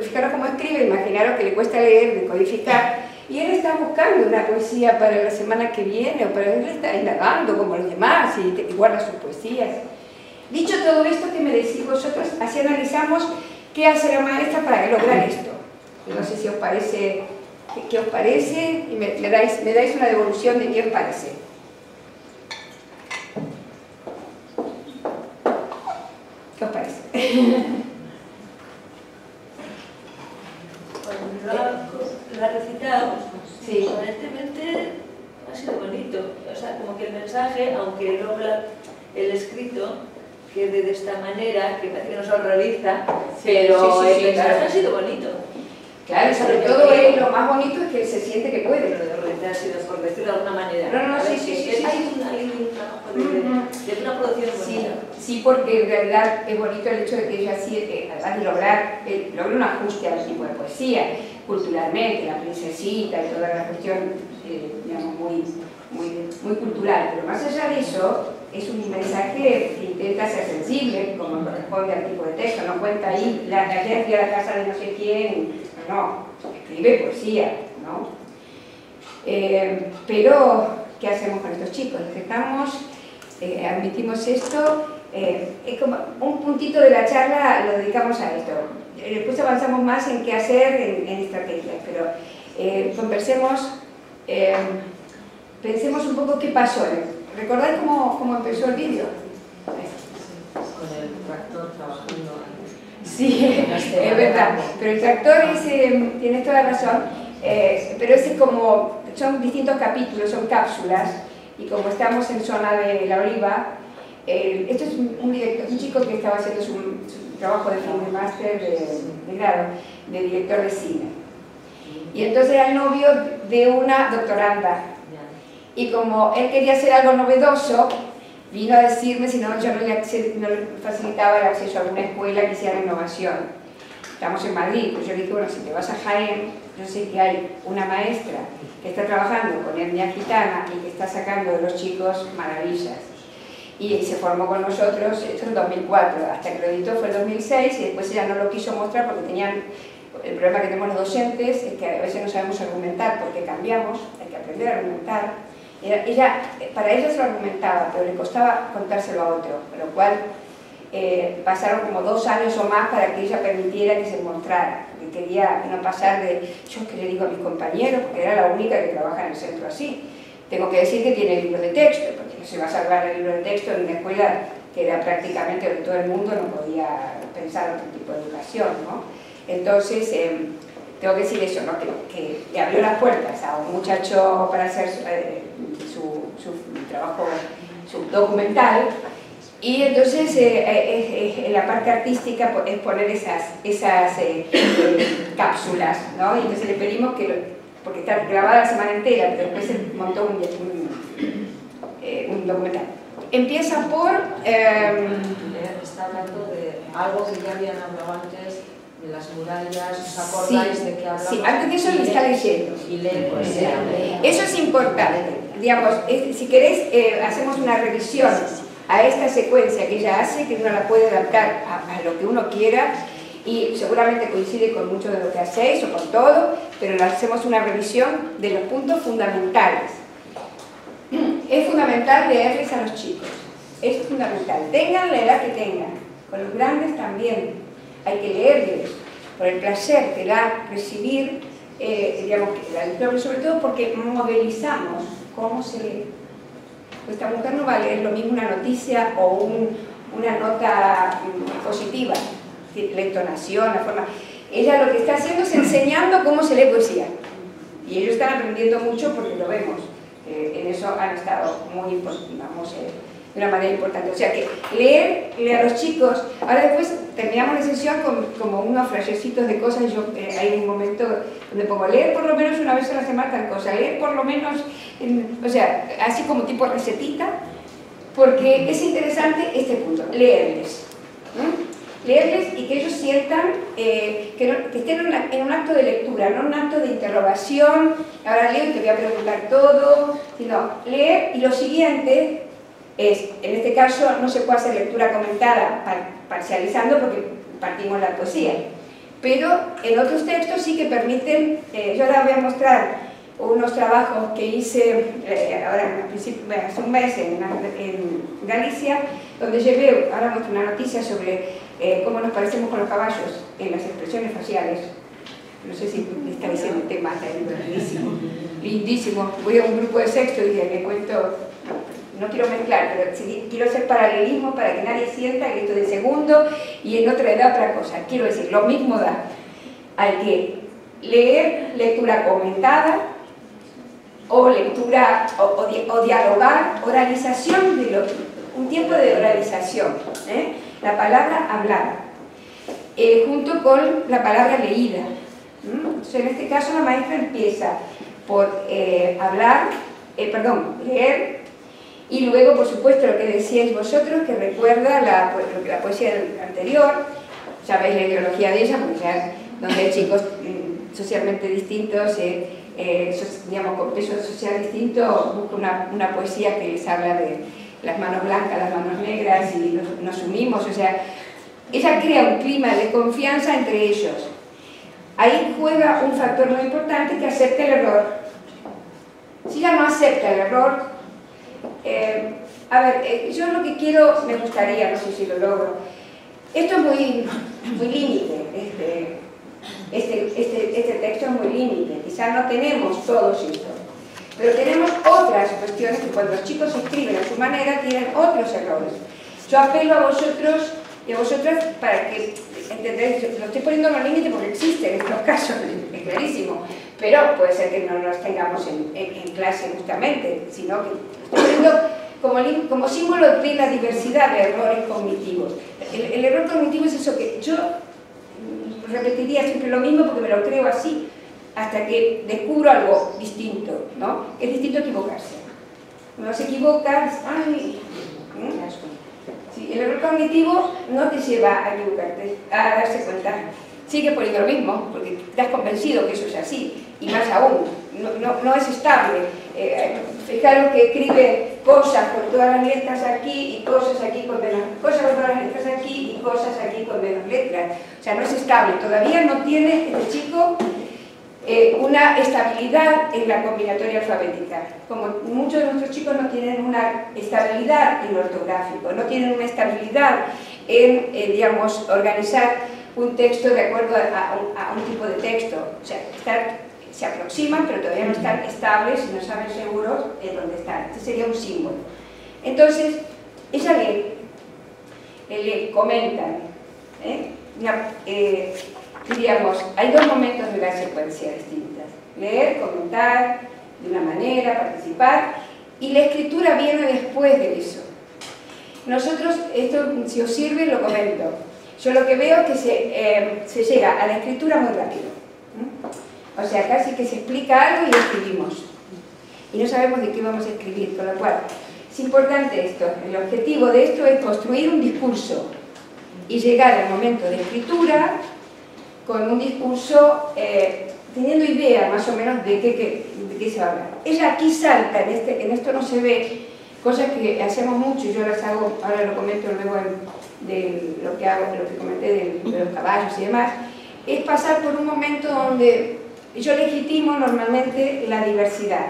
fijaros cómo escribe, imaginaros que le cuesta leer, decodificar, y él está buscando una poesía para la semana que viene, o para él está indagando como los demás y, guarda sus poesías. Dicho todo esto, ¿qué me decís vosotros? Así analizamos qué hace la maestra para lograr esto. No sé si os parece, qué, os parece, y me, dais, me dais una devolución de qué os parece. ¿Qué os parece? la ha recitado, sí. aparentemente ha sido bonito. O sea, como que el mensaje, aunque luego el escrito quede de esta manera, que parece que nos horroriza, pero el mensaje ha sido bonito. Claro, sobre todo él, lo más bonito es que se siente que puede. ha sido, por decirlo de alguna manera. No, no, sí, sí, sí, Hay, un, hay un trabajo de, una producción bonita. Sí, porque en realidad es bonito el hecho de que ella sí, eh, de lograr, eh, logra un ajuste al tipo de poesía culturalmente, la princesita y toda la cuestión, eh, digamos, muy, muy, muy cultural. Pero más allá de eso, es un mensaje que intenta ser sensible, como corresponde al tipo de texto, no cuenta ahí, la, ayer fui a la casa de no sé quién, no, escribe poesía, ¿no? Eh, pero, ¿qué hacemos con estos chicos? ¿Les dejamos? Eh, ¿Admitimos esto? es como un puntito de la charla lo dedicamos a esto eh, después avanzamos más en qué hacer en, estrategias, pero eh, conversemos, eh, pensemos un poco qué pasó. ¿Recordáis cómo, cómo empezó el vídeo? Con el tractor trabajando. Sí, *laughs* es verdad, pero el tractor es, tiene toda la razón, pero es como, son distintos capítulos, son cápsulas, y como estamos en zona de la oliva, esto es un, un, chico que estaba haciendo su trabajo de fin de máster de, grado, de director de cine. Y entonces era el novio de una doctoranda. Y como él quería hacer algo novedoso, vino a decirme si no yo no le, facilitaba el acceso a alguna escuela que hiciera innovación. Estamos en Madrid, pues yo le dije, bueno, si te vas a Jaén, yo sé que hay una maestra que está trabajando con etnia gitana y que está sacando de los chicos maravillas y se formó con nosotros, esto en 2004, hasta que lo editó fue en 2006 y después ella no lo quiso mostrar porque tenían, el problema que tenemos los docentes es que a veces no sabemos argumentar porque cambiamos, hay que aprender a argumentar. Ella, para ella se lo argumentaba, pero le costaba contárselo a otro, con lo cual eh, pasaron como dos años o más para que ella permitiera que se mostrara, que quería no pasar de, yo que le digo a mis compañeros, porque era la única que trabaja en el centro así, tengo que decir que tiene libro de texto, porque no se va a salvar el libro de texto en una escuela que era prácticamente donde todo el mundo no podía pensar otro tipo de educación, ¿no? Entonces, em, tengo que decir eso, ¿no? que, le abrió las puertas a un muchacho para hacer eh, su, trabajo su documental y entonces eh, eh, en la parte artística es poner esas, esas cápsulas, ¿no? Y entonces le pedimos que porque está grabada la semana entera, pero después se montó un, un, eh, documental. empieza por... eh, Está hablando de algo que ya habían hablado antes, las murallas, ¿os acordáis Sí, de que hablamos? sí, antes de eso le está diciendo. Y lee, pues, eh, Eso es importante. Digamos, es- si queréis, eh, hacemos una revisión a esta secuencia que ella hace, que uno la puede adaptar a, a lo que uno quiera y seguramente coincide con mucho de lo que hacéis o con todo, pero le hacemos una revisión de los puntos fundamentales. Es fundamental leerles a los chicos, es fundamental. Tengan la edad que tengan, con los grandes también. Hay que leerles por el placer que da recibir, eh, digamos, la lectura, sobre todo porque modelizamos cómo se lee. Pues esta mujer no va a leer lo mismo una noticia o un- una nota mm, positiva, la entonación, la forma. Ella lo que está haciendo es enseñando cómo se lee poesía. Y ellos están aprendiendo mucho porque lo vemos. Eh, en eso han estado muy importantes, vamos, eh, de una manera importante. O sea que leer, leer a los chicos, ahora después terminamos la sesión con como unos flashecitos de cosas, yo eh, hay un momento donde pongo leer por lo menos una vez a la semana tal cosa, leer por lo menos, en- o sea, así como tipo recetita, porque es interesante este punto, leerles. Leerles y que ellos sientan eh, que, estén en un acto de lectura, no un acto de interrogación, ahora leo y te voy a preguntar todo, sino leer y lo siguiente es, en este caso no se puede hacer lectura comentada par- parcializando porque partimos la poesía, pero en otros textos sí que permiten, eh, yo ahora voy a mostrar unos trabajos que hice eh, ahora hace un mes en, Galicia, donde llevé, ahora muestro una noticia sobre eh, cómo nos parecemos con los caballos en las expresiones faciales. No sé si me está diciendo tema, está lindísimo. Lindísimo. Voy a un grupo de sexto y le cuento, no, quiero mezclar, pero quiero hacer paralelismo para que nadie sienta que esto de segundo y en otra edad otra cosa. Quiero decir, lo mismo da. Hay que leer lectura comentada o lectura o, o di- o dialogar, oralización de lo, un tiempo de oralización, ¿eh? la palabra hablada, eh, junto con la palabra leída. en este caso la maestra empieza por eh, hablar, perdón, leer, y luego, por supuesto, lo que decíais vosotros, que recuerda la, la poesía anterior, sabéis la ideología de ella, porque ya donde chicos mm, socialmente distintos, eh, eh, digamos, con peso social distinto, busca una, una poesía que les habla de las manos blancas, las manos negras, y nos, nos unimos, o sea, ella crea un clima de confianza entre ellos. Ahí juega un factor muy importante que acepta el error. Si ella no acepta el error, eh, a ver, eh, yo lo que quiero, me gustaría, no sé si lo logro, esto es muy, muy límite, este, este, este, este texto es muy límite, quizás no tenemos todos esto, pero tenemos otras cuestiones que cuando los chicos escriben a su manera tienen otros errores. Yo apelo a vosotros y a vosotras para que entendáis, lo estoy poniendo en el límite porque existen estos *laughs* casos, es clarísimo, pero puede ser que no los tengamos en, clase justamente, sino que como, símbolo de la diversidad de errores cognitivos. El, error cognitivo es eso que yo repetiría siempre lo mismo porque me lo creo así, hasta que descubro algo distinto, ¿no? Es distinto equivocarse. Uno se equivoca, ay. Sí, el error cognitivo no te lleva a equivocarte, a darse cuenta. Sigue poniendo lo mismo, porque has convencido que eso es así, y más aún, no, es estable. Eh, fijaros que escribe cosas con todas las letras aquí y cosas aquí con menos, cosas con todas las letras aquí y cosas aquí con menos letras. O sea, no es estable, todavía no tiene este chico eh, una estabilidad en la combinatoria alfabética. Como muchos de nuestros chicos no tienen una estabilidad en ortográfico, no tienen una estabilidad en, eh, digamos, organizar un texto de acuerdo a, a un tipo de texto. O sea, estar- se aproximan, pero todavía no están estables y no saben seguros en dónde están. Este sería un símbolo. Entonces, ella lee, eh, lee, comentan, ¿eh? Eh, diríamos, hay dos momentos de la secuencia distintas. Leer, comentar, de una manera, participar, y la escritura viene después de eso. Nosotros, esto si os sirve, lo comento. Yo lo que veo es que se, eh, se llega a la escritura muy rápido. O sea, casi que se explica algo y escribimos. Y no sabemos de qué vamos a escribir, con lo cual, Es importante esto, el objetivo de esto es construir un discurso y llegar al momento de escritura con un discurso eh, teniendo idea más o menos de qué, de qué se va a hablar. Ella aquí salta, en, este, en esto no se ve, cosas que hacemos mucho, yo las hago, ahora lo comento luego de lo que hago, de lo que comenté de los caballos y demás, es pasar por un momento donde yo legitimo normalmente la diversidad,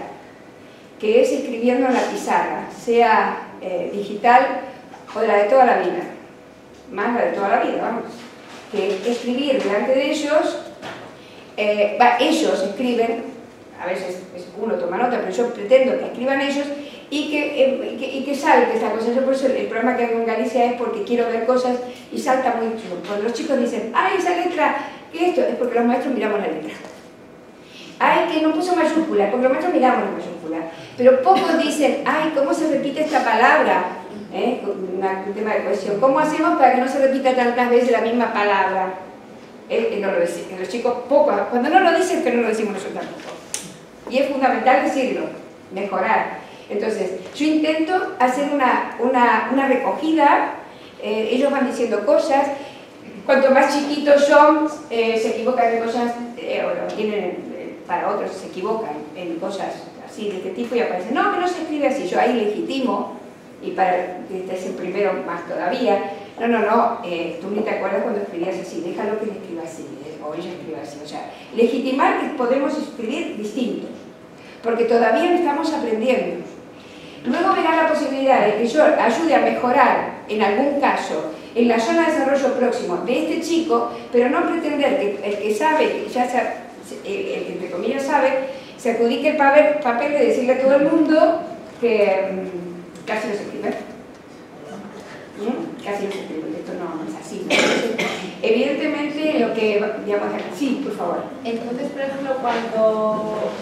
que es escribiendo en la pizarra, sea eh, digital o la de toda la vida, más la de toda la vida, vamos, que escribir delante de ellos, eh, ellos escriben, a veces uno toma nota, pero yo pretendo que escriban ellos y que, eh, y que, y que salte esta cosa. Yo por eso el programa que hago en Galicia es porque quiero ver cosas y salta mucho. Cuando los chicos dicen, ¡ay, esa letra! ¿Qué esto? Es porque los maestros miramos la letra. ¡Ay, que no puso mayúscula! Porque los maestros miramos la mayúscula. Pero pocos dicen, ¡ay, cómo se repite esta palabra! ¿Eh? un tema de cohesión. ¿Cómo hacemos para que no se repita tantas veces la misma palabra? Eh, no lo decimos. Los chicos, poco, cuando no lo dicen, que no lo decimos nosotros tampoco. Y es fundamental decirlo, mejorar. Entonces, yo intento hacer una, una, una recogida, eh, ellos van diciendo cosas, cuanto más chiquitos son, eh, se equivocan en cosas, eh, o lo tienen para otros, se equivocan en cosas así de este tipo y aparecen, no, que no se escribe así, yo ahí legitimo, y para que este es el primero más todavía, no, no, no, eh, tú ni te acuerdas cuando escribías así, déjalo que le escriba así, o ella escriba así, o sea, legitimar que podemos escribir distintos, porque todavía estamos aprendiendo. Luego verá la posibilidad de que yo ayude a mejorar, en algún caso, en la zona de desarrollo próximo de este chico, pero no pretender que el que sabe, ya sabe, el, el que entre comillas sabe, se adjudique el papel, papel de decirle a todo el mundo que mmm, casi no se escribe. ¿Mm? Casi no se escribe, esto no es así. ¿no? Entonces, evidentemente, lo que, digamos, sí, por favor. Entonces, por ejemplo, cuando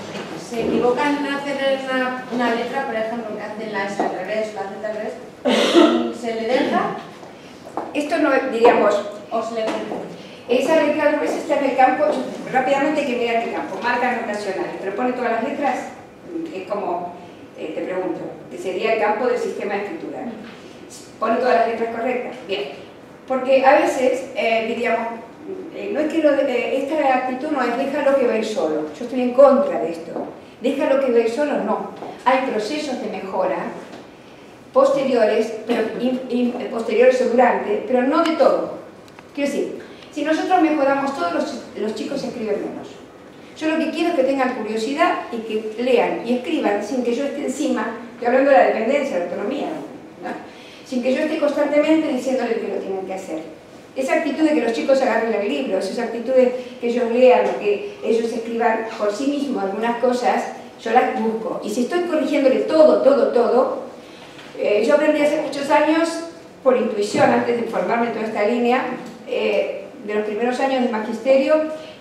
se equivocan en hacer una, una letra, por ejemplo, que hacen la S al revés, la Z al revés, ¿se le deja Esto no, diríamos, o se le deja? Esa letra revés está en el campo, rápidamente que mirar el campo, marcas notacionales, pero pone todas las letras, es como, eh, te pregunto, que sería el campo del sistema de escritura. Pone todas las letras correctas, bien. Porque a veces, eh, diríamos, eh, no es que lo de, esta actitud no es déjalo que va a ir solo, yo estoy en contra de esto. Déjalo que va a ir solo, no. Hay procesos de mejora posteriores, pero posteriores o durante, pero no de todo. Quiero decir, si nosotros mejoramos todos, los, los chicos escriben menos. Yo lo que quiero es que tengan curiosidad y que lean y escriban sin que yo esté encima, estoy hablando de la dependencia, de la autonomía, ¿no? sin que yo esté constantemente diciéndoles que lo tienen que hacer. Esa actitud de que los chicos agarren el libro, esa actitud de que ellos lean o que ellos escriban por sí mismos algunas cosas, yo las busco. Y si estoy corrigiéndole todo, todo, todo, eh, yo aprendí hace muchos años, por intuición, antes de formarme en toda esta línea, eh, de los primeros años de magisterio,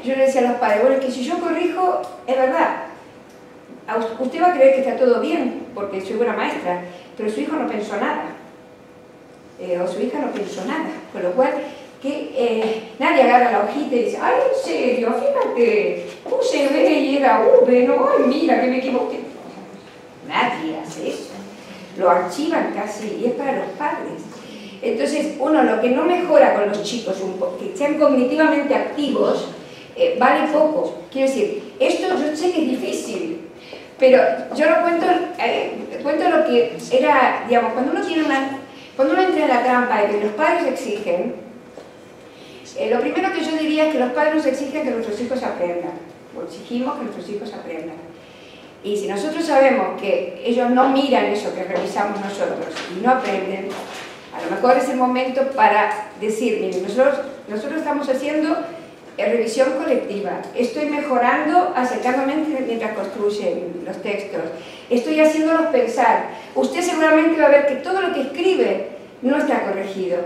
yo le decía a los padres, bueno, es que si yo corrijo, es verdad, usted va a creer que está todo bien, porque soy buena maestra, pero su hijo no pensó nada, eh, o su hija no pensó nada, con lo cual que eh, nadie agarra la hojita y dice, ay, en serio, fíjate, puse B y era V, no, ay, mira que me equivoqué. Nadie hace eso, lo archivan casi, y es para los padres. Entonces, uno lo que no mejora con los chicos, que sean cognitivamente activos, eh, vale poco. Quiero decir, esto yo sé que es difícil, pero yo lo cuento, eh, cuento lo que era, digamos, cuando uno tiene una, cuando uno entra en la trampa de que los padres exigen, eh, lo primero que yo diría es que los padres exigen que nuestros hijos aprendan, o exigimos que nuestros hijos aprendan. Y si nosotros sabemos que ellos no miran eso que revisamos nosotros y no aprenden, a lo mejor es el momento para decir, miren, nosotros, estamos haciendo revisión colectiva, estoy mejorando acercándome mientras construyen los textos, estoy haciéndolos pensar. Usted seguramente va a ver que todo lo que escribe no está corregido,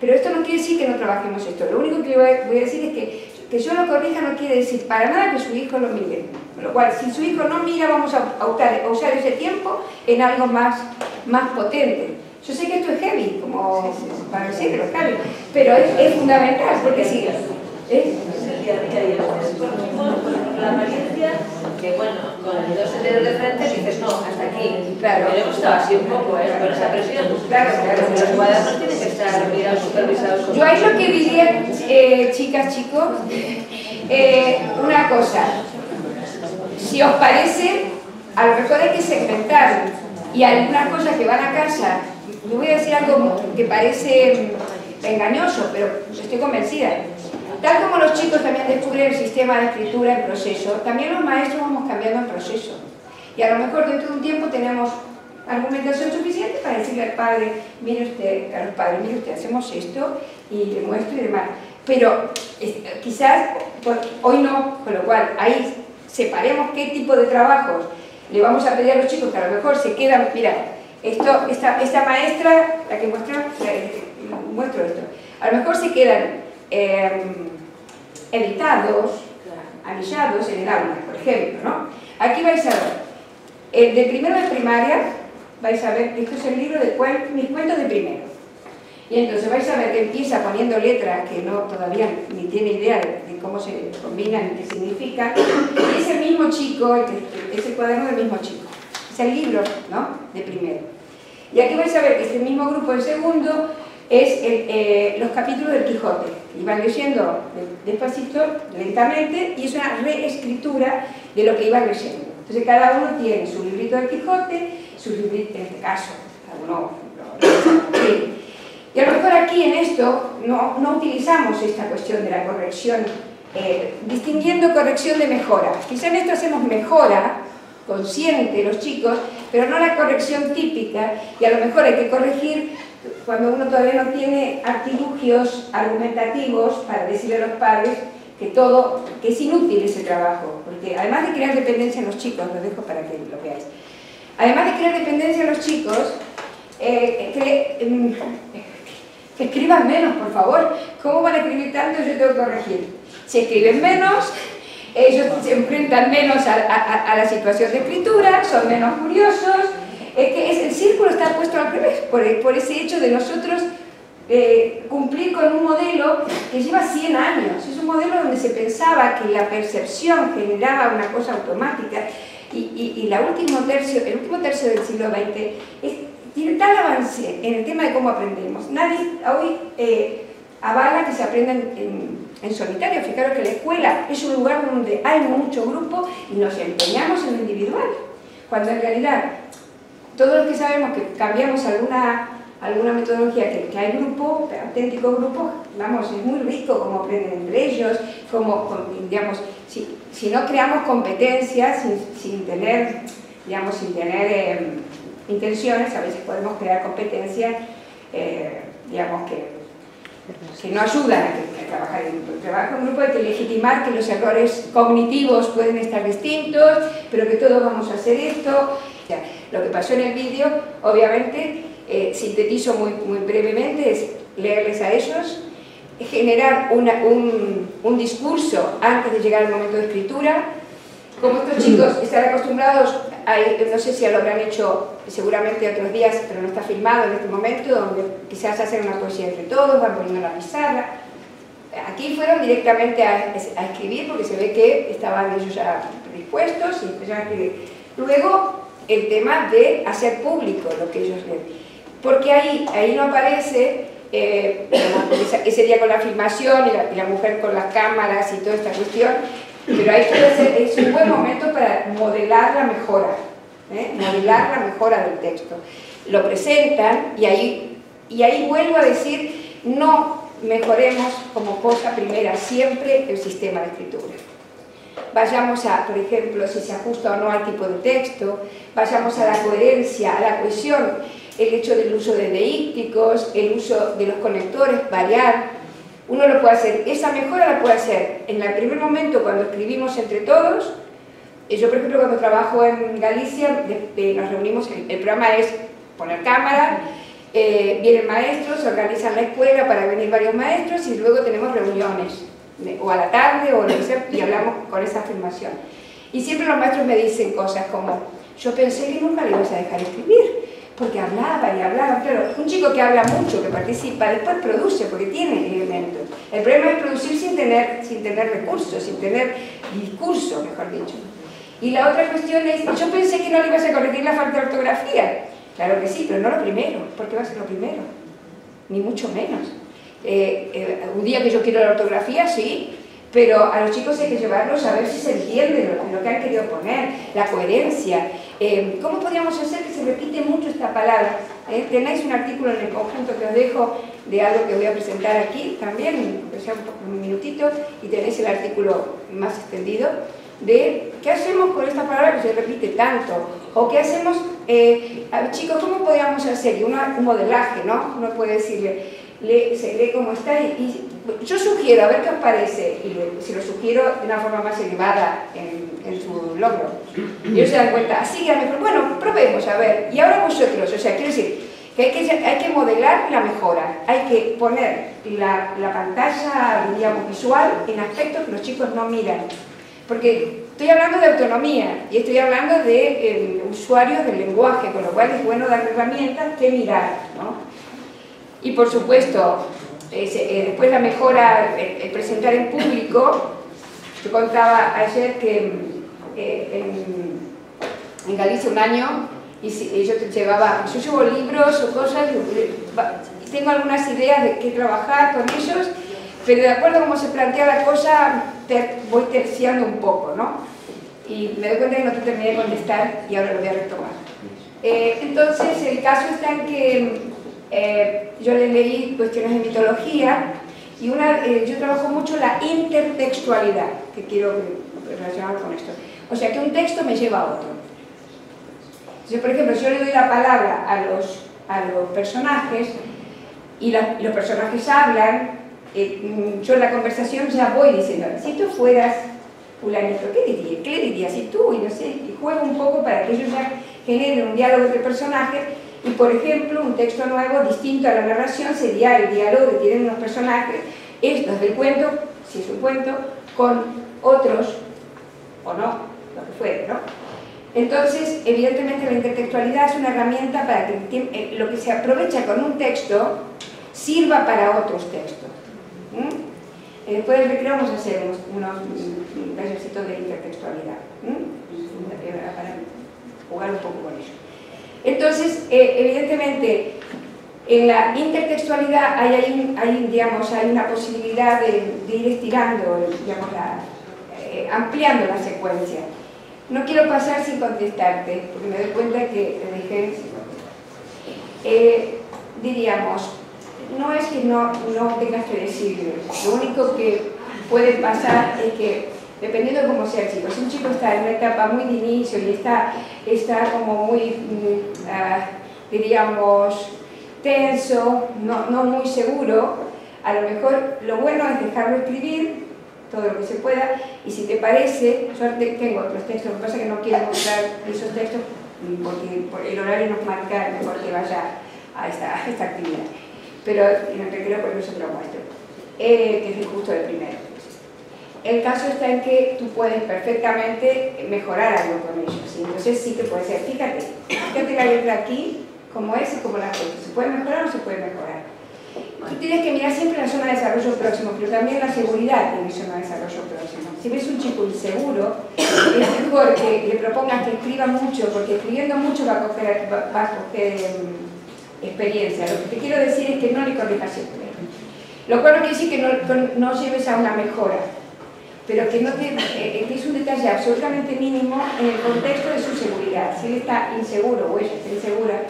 pero esto no quiere decir que no trabajemos esto. Lo único que voy a decir es que que yo lo corrija no quiere decir para nada que su hijo lo mire. Con lo cual, si su hijo no mira, vamos a usar, a usar ese tiempo en algo más, más potente. Yo sé que esto es como para decirlo, es heavy, pero es, es fundamental, porque si... ¿eh? La apariencia porque bueno, con el dos enteros de frente dices no, hasta aquí. Claro. Me lo he gustado así un poco, ¿eh? Con esa presión. Claro, claro. Los cuadernos tienen que estar mirados, supervisados. Yo ahí lo que diría, eh, chicas, chicos, *laughs* eh, una cosa, si os parece, a lo mejor hay que segmentar y algunas cosas que van a casa, yo voy a decir algo que parece mm, engañoso, pero estoy convencida. Tal como los chicos también descubren el sistema de escritura en proceso, también los maestros vamos cambiando el proceso. Y a lo mejor dentro de un tiempo tenemos argumentación suficiente para decirle al padre, mire usted, a los padres, mire usted, hacemos esto y le muestro y demás. Pero eh, quizás hoy no, con lo cual ahí separemos qué tipo de trabajos le vamos a pedir a los chicos que a lo mejor se quedan, mira, esto, esta, esta maestra, la que muestra, la- muestro esto, a lo mejor se quedan eh, editados, anillados en el aula, por ejemplo, ¿no? Aquí vais a ver, el de primero de primaria, vais a ver, esto es el libro de mis cuentos de primero. Y entonces vais a ver que empieza poniendo letras que no todavía ni tiene idea de, cómo se combinan y qué significan. Y es el mismo chico, es el cuaderno del mismo chico. El libro, ¿no? De primero. Y aquí vais a ver que este mismo grupo de segundo es eh, los capítulos del Quijote. Y van leyendo de- despacito, lentamente, y es una reescritura de lo que iban leyendo. Entonces cada uno tiene su librito del Quijote, su librito, en este caso. Y a lo mejor aquí en esto no, no utilizamos esta cuestión de la corrección, eh, distinguiendo corrección de mejora. Quizá en esto hacemos mejora consciente los chicos, pero no la corrección típica, y a lo mejor hay que corregir cuando uno todavía no tiene artilugios argumentativos para decirle a los padres que todo, que es inútil ese trabajo, porque además de crear dependencia en los chicos, lo dejo para que lo veáis, además de crear dependencia en los chicos, eh, que, mm, que escriban menos, por favor. ¿Cómo van a escribir tanto? Yo tengo que corregir. Si escriben menos, ellos se enfrentan menos a, a- a la situación de escritura, son menos curiosos. Es que es- el círculo está puesto al revés, por, ese hecho de nosotros eh, cumplir con un modelo que lleva 100 años. Es un modelo donde se pensaba que la percepción generaba una cosa automática y, la último tercio, el último tercio del siglo XX es- tiene tal avance en el tema de cómo aprendemos. Nadie hoy eh, avala que se aprenda en, en- en solitario. Fijaros que la escuela es un lugar donde hay mucho grupo y nos empeñamos en lo individual. Cuando en realidad todos los que sabemos que cambiamos alguna, alguna metodología, que, que hay grupo, auténticos grupos, vamos, es muy rico cómo aprenden entre ellos, como, digamos, si, si no creamos competencias sin, sin tener, digamos, sin tener eh, intenciones, a veces podemos crear competencias, eh, digamos, que, que no ayudan a, trabajar en grupo. El trabajo en grupo hay que legitimar que los errores cognitivos pueden estar distintos, pero que todos vamos a hacer esto. O sea, lo que pasó en el vídeo, obviamente, eh, sintetizo muy, muy brevemente, es leerles a ellos, generar una- un, un discurso antes de llegar al momento de escritura. Como estos chicos están acostumbrados, a, no sé si lo habrán hecho seguramente otros días, pero no está filmado en este momento, donde quizás hacen una poesía entre todos, van poniendo la pizarra. Aquí fueron directamente a, a escribir porque se ve que estaban ellos ya dispuestos y empezaron a escribir. Luego, el tema de hacer público lo que ellos leen. Porque ahí, ahí no aparece eh, ese día con la filmación y la, y la mujer con las cámaras y toda esta cuestión, pero ahí puede ser, es un buen momento para modelar la mejora, ¿eh? modelar la mejora del texto. Lo presentan y ahí, y ahí vuelvo a decir, no mejoremos como cosa primera siempre el sistema de escritura. Vayamos a, por ejemplo, si se ajusta o no al tipo de texto, vayamos a la coherencia, a la cohesión, el hecho del uso de deícticos, el uso de los conectores, variar. Uno lo puede hacer, esa mejora la puede hacer en el primer momento cuando escribimos entre todos. Eh, Yo, por ejemplo, cuando trabajo en Galicia, nos reunimos, el, programa es poner cámara, eh, vienen maestros, organizan la escuela para venir varios maestros y luego tenemos reuniones, o a la tarde o lo que sea, y hablamos con esa afirmación. Y siempre los maestros me dicen cosas como, yo pensé que nunca le ibas a dejar escribir, porque hablaba y hablaba. Claro, un chico que habla mucho, que participa, después produce, porque tiene elementos. El problema es producir sin tener, sin tener recursos, sin tener discurso, mejor dicho. Y la otra cuestión es, yo pensé que no le ibas a corregir la falta de ortografía. Claro que sí, pero no lo primero, porque va a ser lo primero, ni mucho menos. Eh, eh, un día que yo quiero la ortografía, sí, pero a los chicos hay que llevarlos a ver si se entiende lo, lo que han querido poner, la coherencia. Eh, ¿Cómo podríamos hacer que se repite mucho esta palabra? Eh, tenéis un artículo en el conjunto que os dejo de algo que voy a presentar aquí también, sea un, un minutito, y tenéis el artículo más extendido, de qué hacemos con esta palabra que se repite tanto, o qué hacemos, eh, chicos, ¿cómo podríamos hacer? Un modelaje, ¿no? Uno puede decirle, se lee como está y yo sugiero, a ver qué os parece, y se lo sugiero de una forma más elevada en, su logro. Y ellos se dan cuenta, así que a lo mejor, bueno, probemos, a ver, y ahora vosotros, o sea, quiero decir, que hay que, hay que modelar la mejora, hay que poner la, la pantalla, digamos, visual en aspectos que los chicos no miran. Porque estoy hablando de autonomía y estoy hablando de eh, usuarios del lenguaje, con lo cual es bueno dar herramientas que mirar, ¿no? Y por supuesto, eh, después la mejora, el, presentar en público, yo contaba ayer que eh, en, en Galicia un año y, si- yo te llevaba, yo llevo libros o cosas, y tengo algunas ideas de qué trabajar con ellos, pero de acuerdo a cómo se plantea la cosa, voy terciando un poco, ¿no? Y me doy cuenta que no te terminé de contestar y ahora lo voy a retomar. Eh, entonces, el caso está en que eh, yo le leí cuestiones de mitología y una, eh, yo trabajo mucho la intertextualidad, que quiero relacionar con esto. O sea, que un texto me lleva a otro. Yo, por ejemplo, si yo le doy la palabra a los, a los personajes y la- los personajes hablan, eh, mm, yo en la conversación ya voy diciendo, si tú fueras fulanito, ¿qué dirías? ¿Qué dirías? Y tú, y no sé, y juego un poco para que ellos ya generen un diálogo entre personajes y, por ejemplo, un texto nuevo distinto a la narración sería el diálogo que tienen los personajes, estos del cuento, si es un cuento, con otros, o no, lo que fuere, ¿no? Entonces, evidentemente la intertextualidad es una herramienta para que eh, lo que se aprovecha con un texto sirva para otros textos. Eh, Después del recreo vamos a hacer unos, unos mm, de intertextualidad, ¿m? Eh, para jugar un poco con ello. Entonces, eh, evidentemente, en la intertextualidad hay, digamos, hay una posibilidad de, ir estirando, digamos, la- eh, ampliando la secuencia. No quiero pasar sin contestarte, porque me doy cuenta que te dejé. Eh, diríamos, no es que no, no tengas que decirle, lo único que puede pasar es que, dependiendo de cómo sea el chico, si un chico está en una etapa muy de inicio y está, está como muy, mm, ah, diríamos, tenso, no, no muy seguro, a lo mejor lo bueno es dejarlo escribir todo lo que se pueda y si te parece, yo te- tengo otros textos, lo que pasa es que no quiero mostrar esos textos porque por el horario nos marca mejor que vaya a esta, esta actividad. Pero en el recreo por eso te lo muestro, eh, que es el justo del primero. El caso está en que tú puedes perfectamente mejorar algo con ellos, entonces sí que puede ser, fíjate, fíjate la letra aquí, como es y como la foto, ¿se puede mejorar o se puede mejorar? Tú tienes que mirar siempre la zona de desarrollo próximo, pero también la seguridad tiene zona de desarrollo próximo. Si ves un chico inseguro, es mejor que le propongas que escriba mucho, porque escribiendo mucho va a coger, va, a coger em, experiencia. Lo que te quiero decir es que no le corrijas siempre. Lo cual no quiere decir que no, no lleves a una mejora, pero que, no eh, que es un detalle absolutamente mínimo en el contexto de su seguridad. Si él está inseguro o ella está insegura,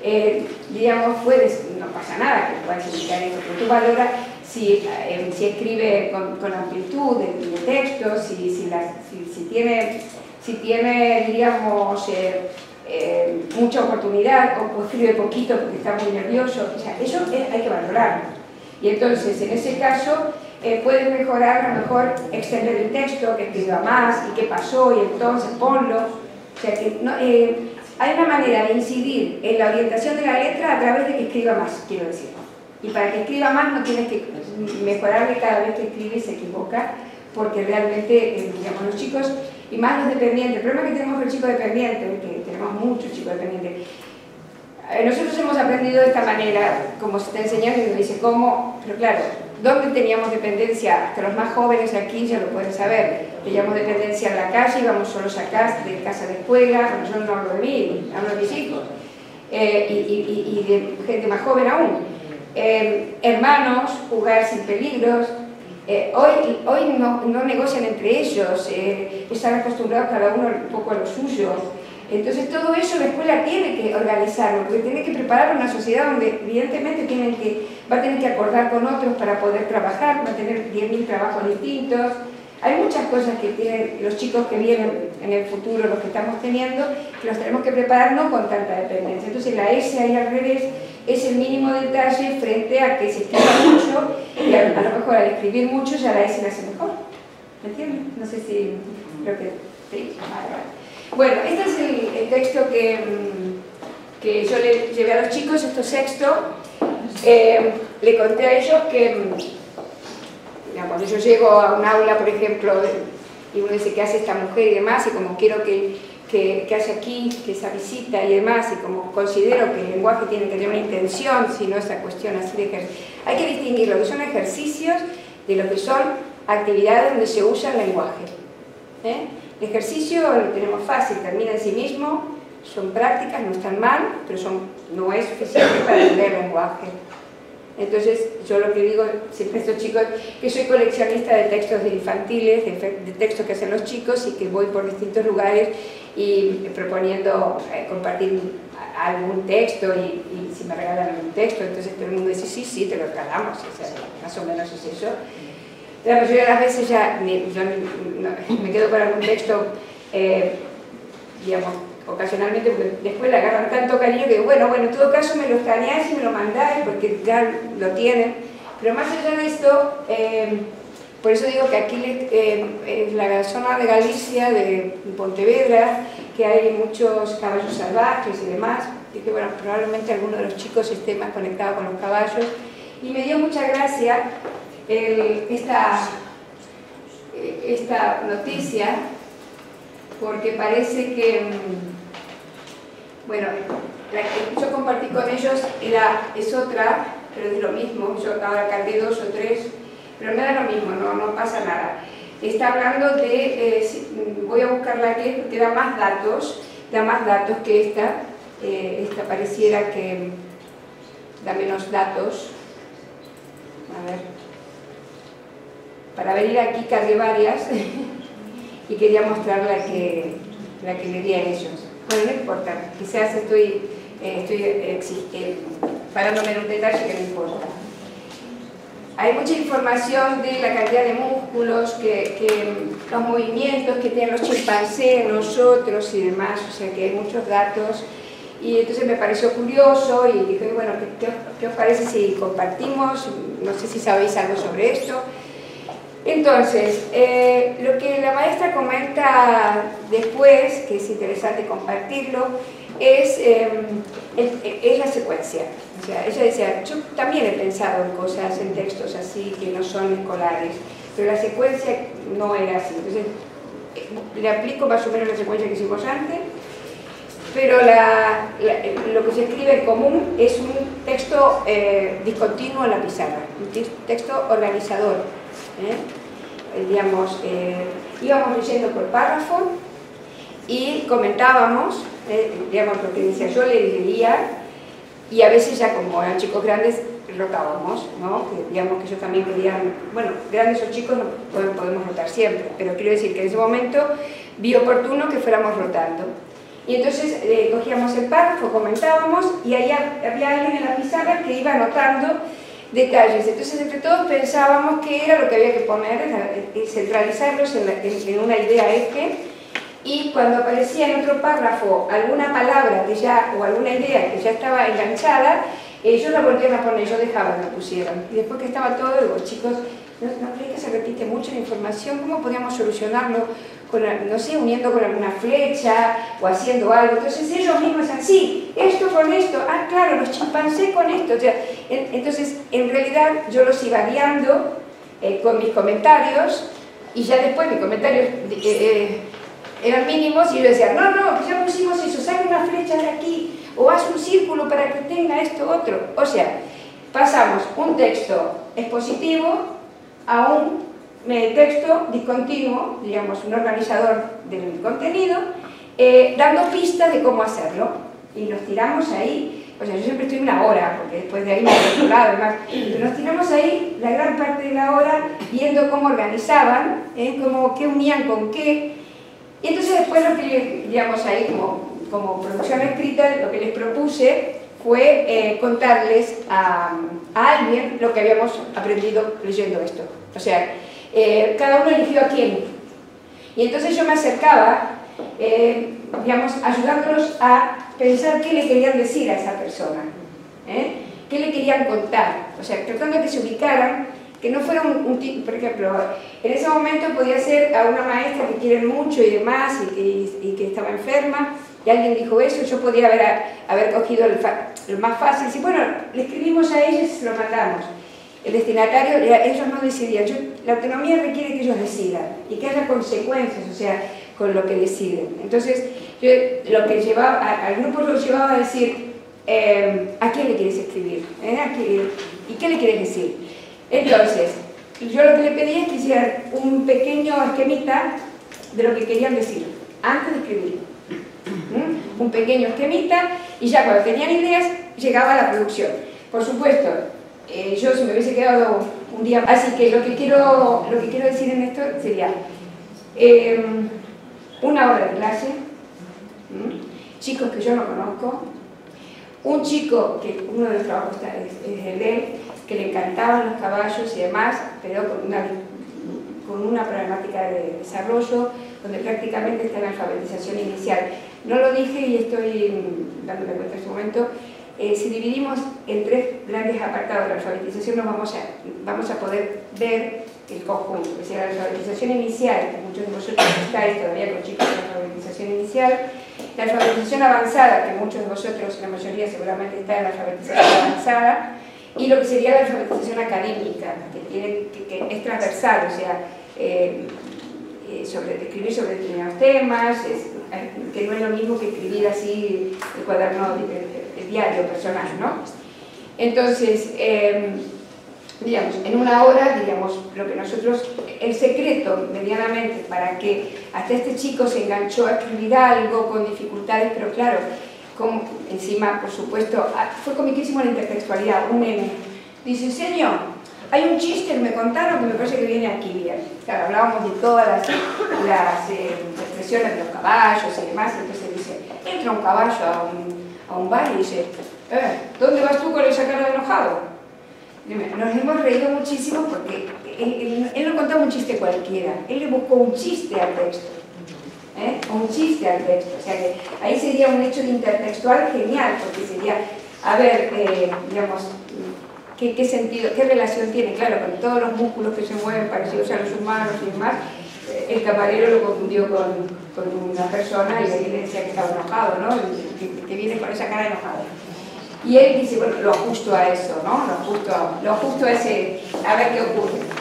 eh, digamos, puedes, no pasa nada que puedas indicar eso, pero tú valoras si, eh, si escribe con, amplitud de, texto, si, si, tiene, si tiene, diríamos, eh, eh, mucha oportunidad o, escribe poquito porque está muy nervioso, o sea, eso es- hay que valorarlo. Y entonces, en ese caso, eh, puedes mejorar, a lo mejor extender el texto, que escriba más, y qué pasó, y entonces ponlo. O sea, que no, eh, hay una manera de incidir en la orientación de la letra a través de que escriba más, quiero decir. Y para que escriba más no tienes que mejorarle cada vez que escribe y se equivoca, porque realmente, eh, digamos, los chicos, y más los dependientes, el problema que tenemos con los chicos dependientes, que tenemos muchos chicos dependientes, eh, nosotros hemos aprendido de esta manera, como se está enseñando, y nos dice cómo, pero claro, ¿dónde teníamos dependencia? Hasta los más jóvenes aquí ya lo pueden saber. Teníamos dependencia en la calle, íbamos solos a casa, de casa de escuela, nosotros no hablo de mí, hablo de mis hijos, eh, y, de gente más joven aún. Eh, hermanos, jugar sin peligros. Eh, hoy hoy no, no, negocian entre ellos, están acostumbrados cada uno un poco a lo suyo. Entonces todo eso la escuela tiene que organizarlo, porque tiene que preparar una sociedad donde evidentemente tienen que, va a tener que acordar con otros para poder trabajar, va a tener 10.000 trabajos distintos. Hay muchas cosas que tienen los chicos que vienen en el futuro, los que estamos teniendo, que los tenemos que preparar no con tanta dependencia. Entonces la S ahí al revés es el mínimo detalle frente a que se escriba mucho y a, lo mejor al escribir mucho ya la S la hace mejor. ¿Me entiendes? No sé si lo que te vale, vale. Bueno, este es el, texto que, mm, que, yo le llevé a los chicos, esto es sexto. Eh, le conté a ellos que, mm, cuando yo llego a un aula, por ejemplo, y uno dice, ¿qué hace esta mujer y demás? Y como quiero que, que, hace aquí, que esa visita y demás, y como considero que el lenguaje tiene que tener una intención, si no esa cuestión así de ejercicio. Hay que distinguir lo que son ejercicios de lo que son actividades donde se usa el lenguaje. ¿eh? El ejercicio lo tenemos fácil, termina en sí mismo, son prácticas, no están mal, pero son, no es suficiente para aprender el lenguaje. Entonces, yo lo que digo siempre a estos chicos, que soy coleccionista de textos infantiles, de, textos que hacen los chicos y que voy por distintos lugares y proponiendo eh, compartir algún texto y, si me regalan algún texto, entonces todo el mundo dice, sí, sí, te lo regalamos, o sea, más o menos es eso la mayoría de las veces ya me, me quedo con algún texto, eh, digamos, ocasionalmente, porque después le agarran tanto cariño que, bueno, bueno, en todo caso me lo escaneáis y me lo mandáis porque ya lo tienen. Pero más allá de esto, eh, por eso digo que aquí eh, en la zona de Galicia, de Pontevedra, que hay muchos caballos salvajes y demás, y que bueno, probablemente alguno de los chicos esté más conectado con los caballos. Y me dio mucha gracia esta, esta noticia porque parece que, mm, bueno, la que yo compartí con ellos era, es otra, pero es lo mismo, yo ahora cambié dos o tres, pero me da lo mismo, no, no pasa nada. Está hablando de, eh, mm, voy a buscarla aquí porque da más datos, da más datos que esta, eh, esta pareciera que da menos datos. A ver para venir aquí cargué varias *laughs* y quería mostrar la que, la que le di a ellos. Bueno, no importa, quizás estoy, eh, estoy eh, parándome en un detalle que no importa. Hay mucha información de la cantidad de músculos, que, los movimientos que tienen los chimpancés, nosotros y demás, o sea que hay muchos datos. Y entonces me pareció curioso y dije, bueno, ¿qué, qué os parece si compartimos? No sé si sabéis algo sobre esto. Entonces, eh, lo que la maestra comenta después, que es interesante compartirlo, es, em, es, la secuencia. O sea, ella decía, yo también he pensado en cosas, en textos así que no son escolares, pero la secuencia no era así. Entonces, eh, le aplico más o menos la secuencia que hicimos antes, pero lo que se escribe en común es un texto eh, discontinuo en la pizarra, un texto organizador. Eh, eh, íbamos leyendo por párrafo y comentábamos, eh, digamos, lo que decía yo, le leía y a veces ya como eran chicos grandes rotábamos, ¿no? digamos que ellos también querían, bueno, grandes o chicos no podemos rotar siempre, pero quiero decir que en ese momento vi oportuno que fuéramos rotando. Y entonces cogíamos el párrafo, comentábamos y ahí había alguien en la pizarra que iba anotando detalles. Entonces, entre todos pensábamos que era lo que había que poner, centralizarlos en, una idea eje, y cuando aparecía en otro párrafo alguna palabra que ya, o alguna idea que ya estaba enganchada, ellos la volvían a poner, yo dejaba que la pusieran. Y después que estaba todo, digo, chicos, ¿no, ¿no que se repite mucho la información? ¿Cómo podíamos solucionarlo? No sé, uniendo con alguna flecha o haciendo algo. Entonces ellos mismos decían, sí, esto con esto, ah, claro, los chimpancés con esto. Entonces, en realidad yo los iba guiando eh, con mis comentarios y ya después mis comentarios eh, eh, eran mínimos y yo decía, no, no, ya pusimos eso, saca una flecha de aquí, o haz un círculo para que tenga esto otro. O sea, pasamos un texto expositivo a un texto discontinuo, digamos, un organizador del contenido, eh, dando pistas de cómo hacerlo. Y nos tiramos ahí, o sea, yo siempre estoy una hora, porque después de ahí me he lado, además, pero nos tiramos ahí la gran parte de la hora viendo cómo organizaban, eh, cómo, qué unían con qué. Y entonces después lo que, digamos, ahí como, como producción escrita, lo que les propuse fue eh, contarles a, a, alguien lo que habíamos aprendido leyendo esto. O sea, eh, cada uno eligió a quién. Y entonces yo me acercaba, eh, digamos, ayudándolos a pensar qué le querían decir a esa persona, ¿eh? qué le querían contar. O sea, tratando de que se ubicaran, que no fuera un, tipo, por ejemplo, en ese momento podía ser a una maestra que quieren mucho y demás, y que, estaba enferma, y alguien dijo eso, yo podía haber, haber cogido el, más fácil, y bueno, le escribimos a ellos y se lo mandamos. El destinatario, ellos no decidían, yo, la autonomía requiere que ellos decidan y que haya consecuencias, o sea, con lo que deciden. Entonces, yo lo que llevaba, al grupo lo llevaba a decir, eh, ¿a quién le quieres escribir? ¿Eh? ¿Y qué le quieres decir? Entonces, yo lo que le pedí es que hicieran un pequeño esquemita de lo que querían decir, antes de escribir. ¿Mm? Un pequeño esquemita y ya cuando tenían ideas llegaba a la producción. Por supuesto, eh, yo si me hubiese quedado un día... Así que lo que quiero, lo que quiero decir en esto sería eh, una hora de clase, chicos que yo no conozco, un chico que uno de los trabajos es, es el de él, que le encantaban los caballos y demás, pero con una, con una problemática de desarrollo, donde prácticamente está en alfabetización inicial. No lo dije y estoy dándome cuenta en este momento, eh, si dividimos en tres grandes apartados de la alfabetización, nos vamos a, vamos a poder ver el conjunto, que sea la alfabetización inicial, que muchos de vosotros estáis todavía con chicos de alfabetización inicial, la alfabetización avanzada, que muchos de vosotros, la mayoría seguramente está en la alfabetización avanzada, y lo que sería la alfabetización académica, que, tiene, que, es transversal, o sea, eh, eh, sobre, escribir sobre determinados temas, que no es lo mismo que escribir así el cuaderno el, diario personal, ¿no? Entonces, eh, digamos, en una hora, digamos, lo que nosotros, el secreto medianamente para que hasta este chico se enganchó a escribir algo con dificultades, pero claro, encima, por supuesto, fue comiquísimo la intertextualidad, un nene, dice, señor, hay un chiste que me contaron que me parece que viene aquí bien. Claro, hablábamos de todas las, las eh, expresiones de los caballos y demás, entonces dice, entra un caballo a un, a un bar y dice, eh, ¿dónde vas tú con esa cara de enojado? Nos hemos reído muchísimo porque él, no contaba un chiste cualquiera, él le buscó un chiste al texto. ¿eh? Un chiste al texto. O sea que ahí sería un hecho intertextual genial, porque sería, a ver, eh, digamos, ¿qué, ¿qué, sentido, qué relación tiene? Claro, con todos los músculos que se mueven parecidos a los humanos y demás, el camarero lo confundió con, una persona y ahí le decía que estaba enojado, ¿no? Que, que viene con esa cara enojada. Y él dice, bueno, lo ajusto a eso, ¿no? Lo ajusto, lo ajusto a ese, a ver qué ocurre.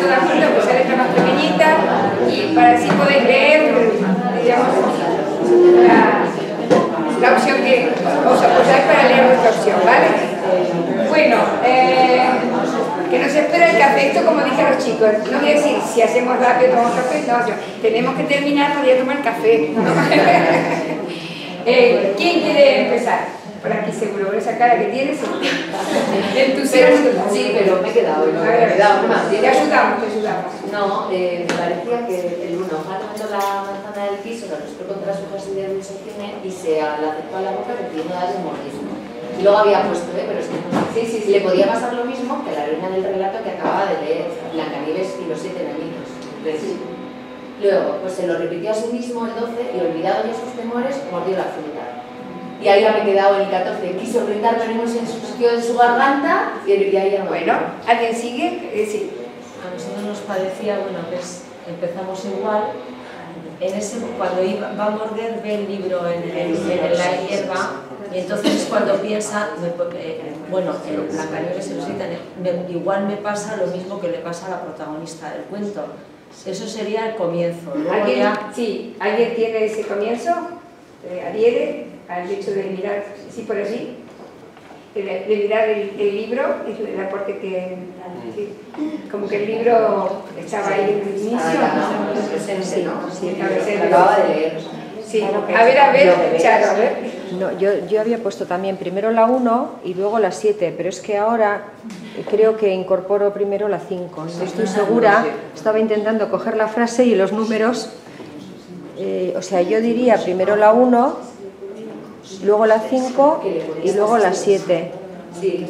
Todas juntas, pues letra más pequeñita, y para así poder leer, digamos, la, la opción que os apoyáis para leer vuestra opción, ¿vale? Bueno, eh, que nos espera el café, esto como dije a los chicos, no voy a decir si hacemos rápido tomamos café, no, tenemos que terminar para tomar café. *laughs* eh, ¿Quién quiere empezar? Por aquí seguro, esa cara que tienes, *laughs* entusiasmo. Sí, pero me he quedado, no, me he quedado más. Te ayudamos, te ayudamos. No, eh, me parecía que el uno va tomando la manzana del piso, la respiró contra su hojas de dulce y se la acercó a la boca pidiendo darle mordisco. Y luego había puesto, ¿eh? pero es que no sí, sí, sí, le podía pasar lo mismo que la reina del relato que acababa de leer, Blancanieves y los siete enanitos. Luego, pues se lo repitió a sí mismo el 12 y olvidado de sus temores, mordió la fruta. Y ahí me he quedado en el 14. Quiso brindar venimos en su sitio de su garganta y, ahí ya no. Bueno, ¿alguien sigue? Eh, sí. A nosotros nos parecía, bueno, que es- empezamos igual. En ese, cuando iba, va a morder, ve el libro en, el- en la hierba y entonces es cuando piensa, me eh, bueno, en Blancanieves y los gitanos, me- igual me pasa lo mismo que le pasa a la protagonista del cuento. Eso sería el comienzo. Luego ¿Alguien, ya, sí, ¿alguien tiene ese comienzo? Eh, adhiere al hecho de mirar, sí, por allí, de, de mirar el, el libro, es el aporte que, sí, como que el libro estaba ahí en el inicio. Ah, presente, ¿no? Sí, acababa de leer. Sí, a ver, a ver, Charo, a ver. No, yo, yo había puesto también primero la 1 y luego la 7, pero es que ahora creo que incorporo primero la 5. No estoy segura, estaba intentando coger la frase y los números. eh, o sea, yo diría primero la 1, luego la 5 y luego la 7. Sí.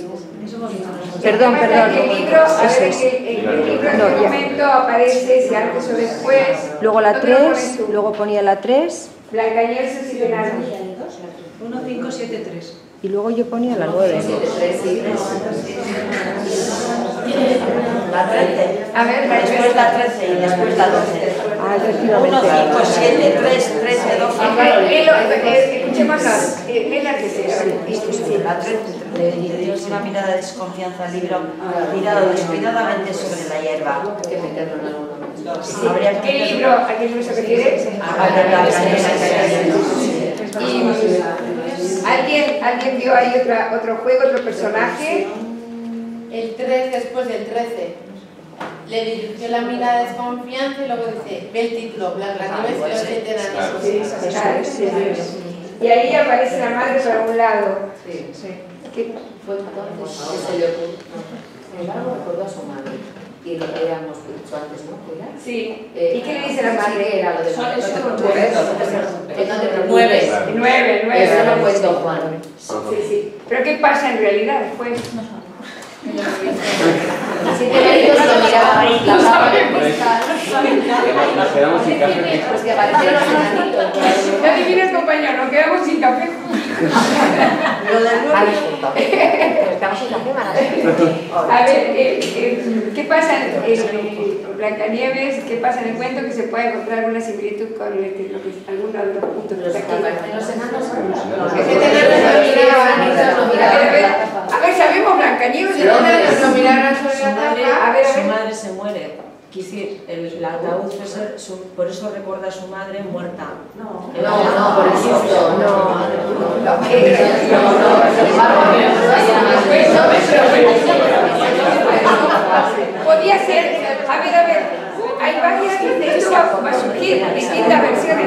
Perdón, perdón. que El libro, Eso ver, es. que el, el libro en No, qué momento aparece, si antes o después. Luego la ¿Dónde lo pones 3, tú? luego ponía la 3 Blancanieves y Sirenado. 1, 5, 7, 3. y luego yo ponía la 9. Tres, sí. La 13. A ver, Después la 13 y después la 12. Ah, 1, efectivamente. 5, 7, 3, 13, 12. Eh, léelo, eh, la 13. Le dio una mirada de desconfianza al libro tirado descuidadamente sobre la hierba. Que. Sí. Habría que ¿Qué libro, a qué libro se refiere? Ah, Y ¿alguien, alguien vio ahí otra, otro juego, otro personaje. El 3 después del 13. Le dirigió la mirada de desconfianza y luego dice, ve el título, Blancanieves y los siete Sí, sí, sí. Y ahí aparece la madre por un lado. Sí. ¿Qué? Fue entonces que se le ocurrió. Sin embargo, recordó a su madre. Y lo que habíamos dicho antes, ¿no? Sí. Eh, ¿Y qué le dice la sí, madre? que era lo de Son- son preocupes, nueve. Nueve. Nueve, nueve. Eso lo cuento Juan. Sí, sí. Pero ¿qué pasa en realidad después? Si te lo miraba la. Nos quedamos sin café. Pues que. Ya adivinas, compañero, nos quedamos sin café. Lo del 9. disculpa. Pero estamos la cámara. A ver, eh, eh, ¿qué pasa en, en Blancanieves? ¿Qué pasa en el cuento? Que se puede encontrar alguna similitud con el- que- lo que- alguno de los puntos que Los está aquí. aparecen los enanos. A ver, a sabemos Blancanieves su. A ver, a su ver. madre se muere. Quisir, el, el ataúd, fue ser- su- por eso recuerda a su madre muerta. No, no, por susto. No, no. Podía ser, a ver, a ver, hay varias, de esto va, va a surgir distintas versiones.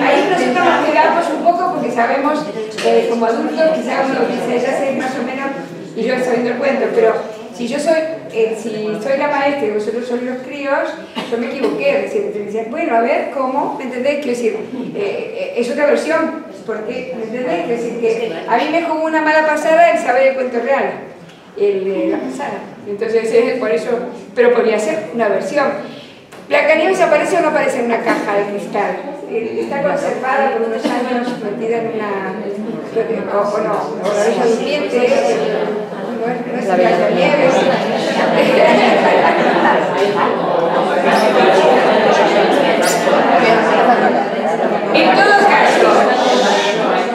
Ahí nosotros nos quedamos un poco porque sabemos, eh, como adultos, quizás uno dice, ya sé más o menos, y yo sabiendo el cuento, pero si yo soy, eh, si soy la maestra y vosotros sois los críos, yo me equivoqué, es decir, te decía, bueno, a ver, ¿cómo? ¿Me entendéis? Quiero decir, eh, eh, es otra versión, porque, ¿me entendéis? Quiero decir, que a mí me jugó una mala pasada el saber el cuento real la pasada. Entonces, es por eso, pero podría ser una versión. Blancanieves aparece o no aparece en una caja de cristal. Eh, Está conservada por unos años metida en una. O, no, o la durmiente. No es, no es Blancanieves. En todo caso,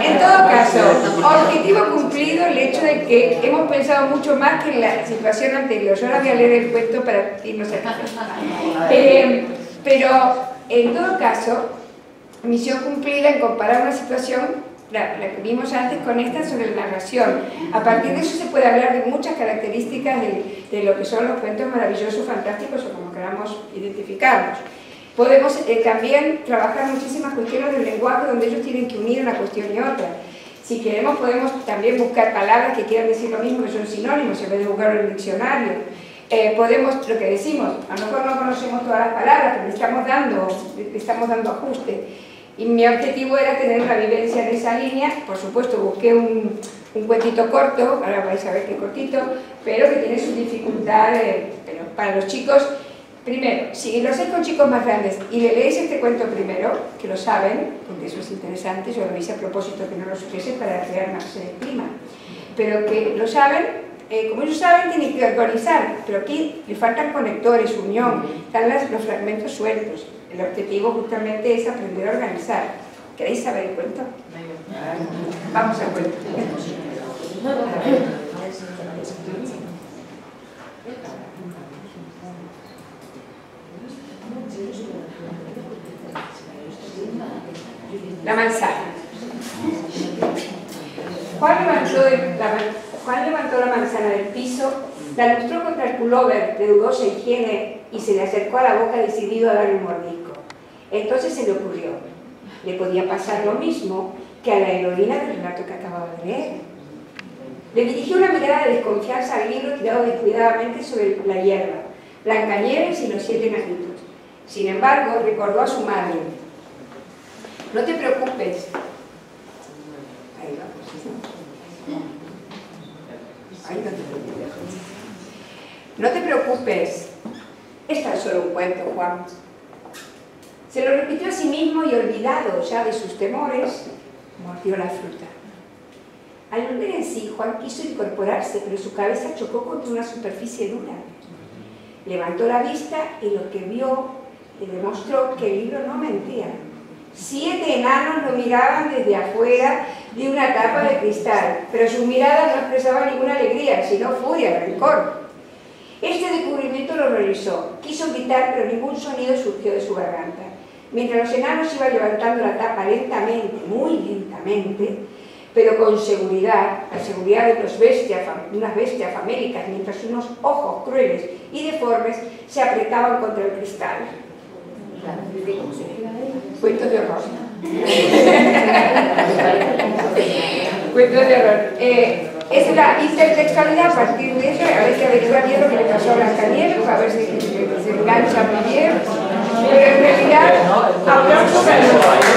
en todo caso, objetivo cumplido el hecho de que hemos pensado mucho más que en la situación anterior. Yo ahora voy a leer el cuento para irnos a. Eh, pero, en todo caso, misión cumplida en comparar una situación, la, la que vimos antes, con esta sobre la narración. A partir de eso se puede hablar de muchas características de, de lo que son los cuentos maravillosos, fantásticos o como queramos identificarlos. Podemos eh, también trabajar muchísimas cuestiones del lenguaje donde ellos tienen que unir una cuestión y otra. Si queremos podemos también buscar palabras que quieran decir lo mismo, que son sinónimos, en vez de buscarlo en el diccionario. Eh, podemos, lo que decimos, a lo mejor no conocemos todas las palabras, pero le estamos dando, le estamos dando ajuste. Y mi objetivo era tener una vivencia en esa línea, por supuesto busqué un, cuentito corto, ahora vais a ver qué cortito, pero que tiene su dificultad, eh, pero para los chicos Primero, si lo hacéis con chicos más grandes y le leéis este cuento primero, que lo saben, porque eso es interesante, yo lo hice a propósito que no lo supiese para crear más eh, clima, pero que lo saben, eh, como ellos saben, tienen que organizar, pero aquí le faltan conectores, unión, están los fragmentos sueltos. El objetivo justamente es aprender a organizar. ¿Queréis saber el cuento? Vamos al cuento. La manzana. Juan levantó, la, manzana del piso, la lustró contra el pullover de dudosa higiene y se le acercó a la boca decidido a darle un mordisco. Entonces se le ocurrió, le podía pasar lo mismo que a la heroína del relato que acababa de leer. Le dirigió una mirada de desconfianza al libro tirado descuidadamente sobre la hierba, Blancanieves y los siete enanitos. Sin embargo, recordó a su madre. No te preocupes. Ahí va, pues, ¿no? Ahí no te preocupes. No te preocupes. Es tan solo un cuento, Juan. Se lo repitió a sí mismo y olvidado ya de sus temores, mordió la fruta. Al volver en sí, Juan quiso incorporarse, pero su cabeza chocó contra una superficie dura. Levantó la vista y lo que vio le demostró que el libro no mentía. Siete enanos lo miraban desde afuera de una tapa de cristal, pero su mirada no expresaba ninguna alegría, sino furia, rencor. Este descubrimiento lo realizó. Quiso gritar, pero ningún sonido surgió de su garganta. Mientras los enanos iban levantando la tapa lentamente, muy lentamente, pero con seguridad, la seguridad de unos bestias, unas bestias famélicas, mientras unos ojos crueles y deformes se apretaban contra el cristal. Cuentos de horror. *laughs* Cuentos de horror. Eh, es la intertextualidad a partir de eso, a ver si habéis sabido lo que le pasó a Blancanieves, a ver si se engancha muy bien. Obrigada. Até o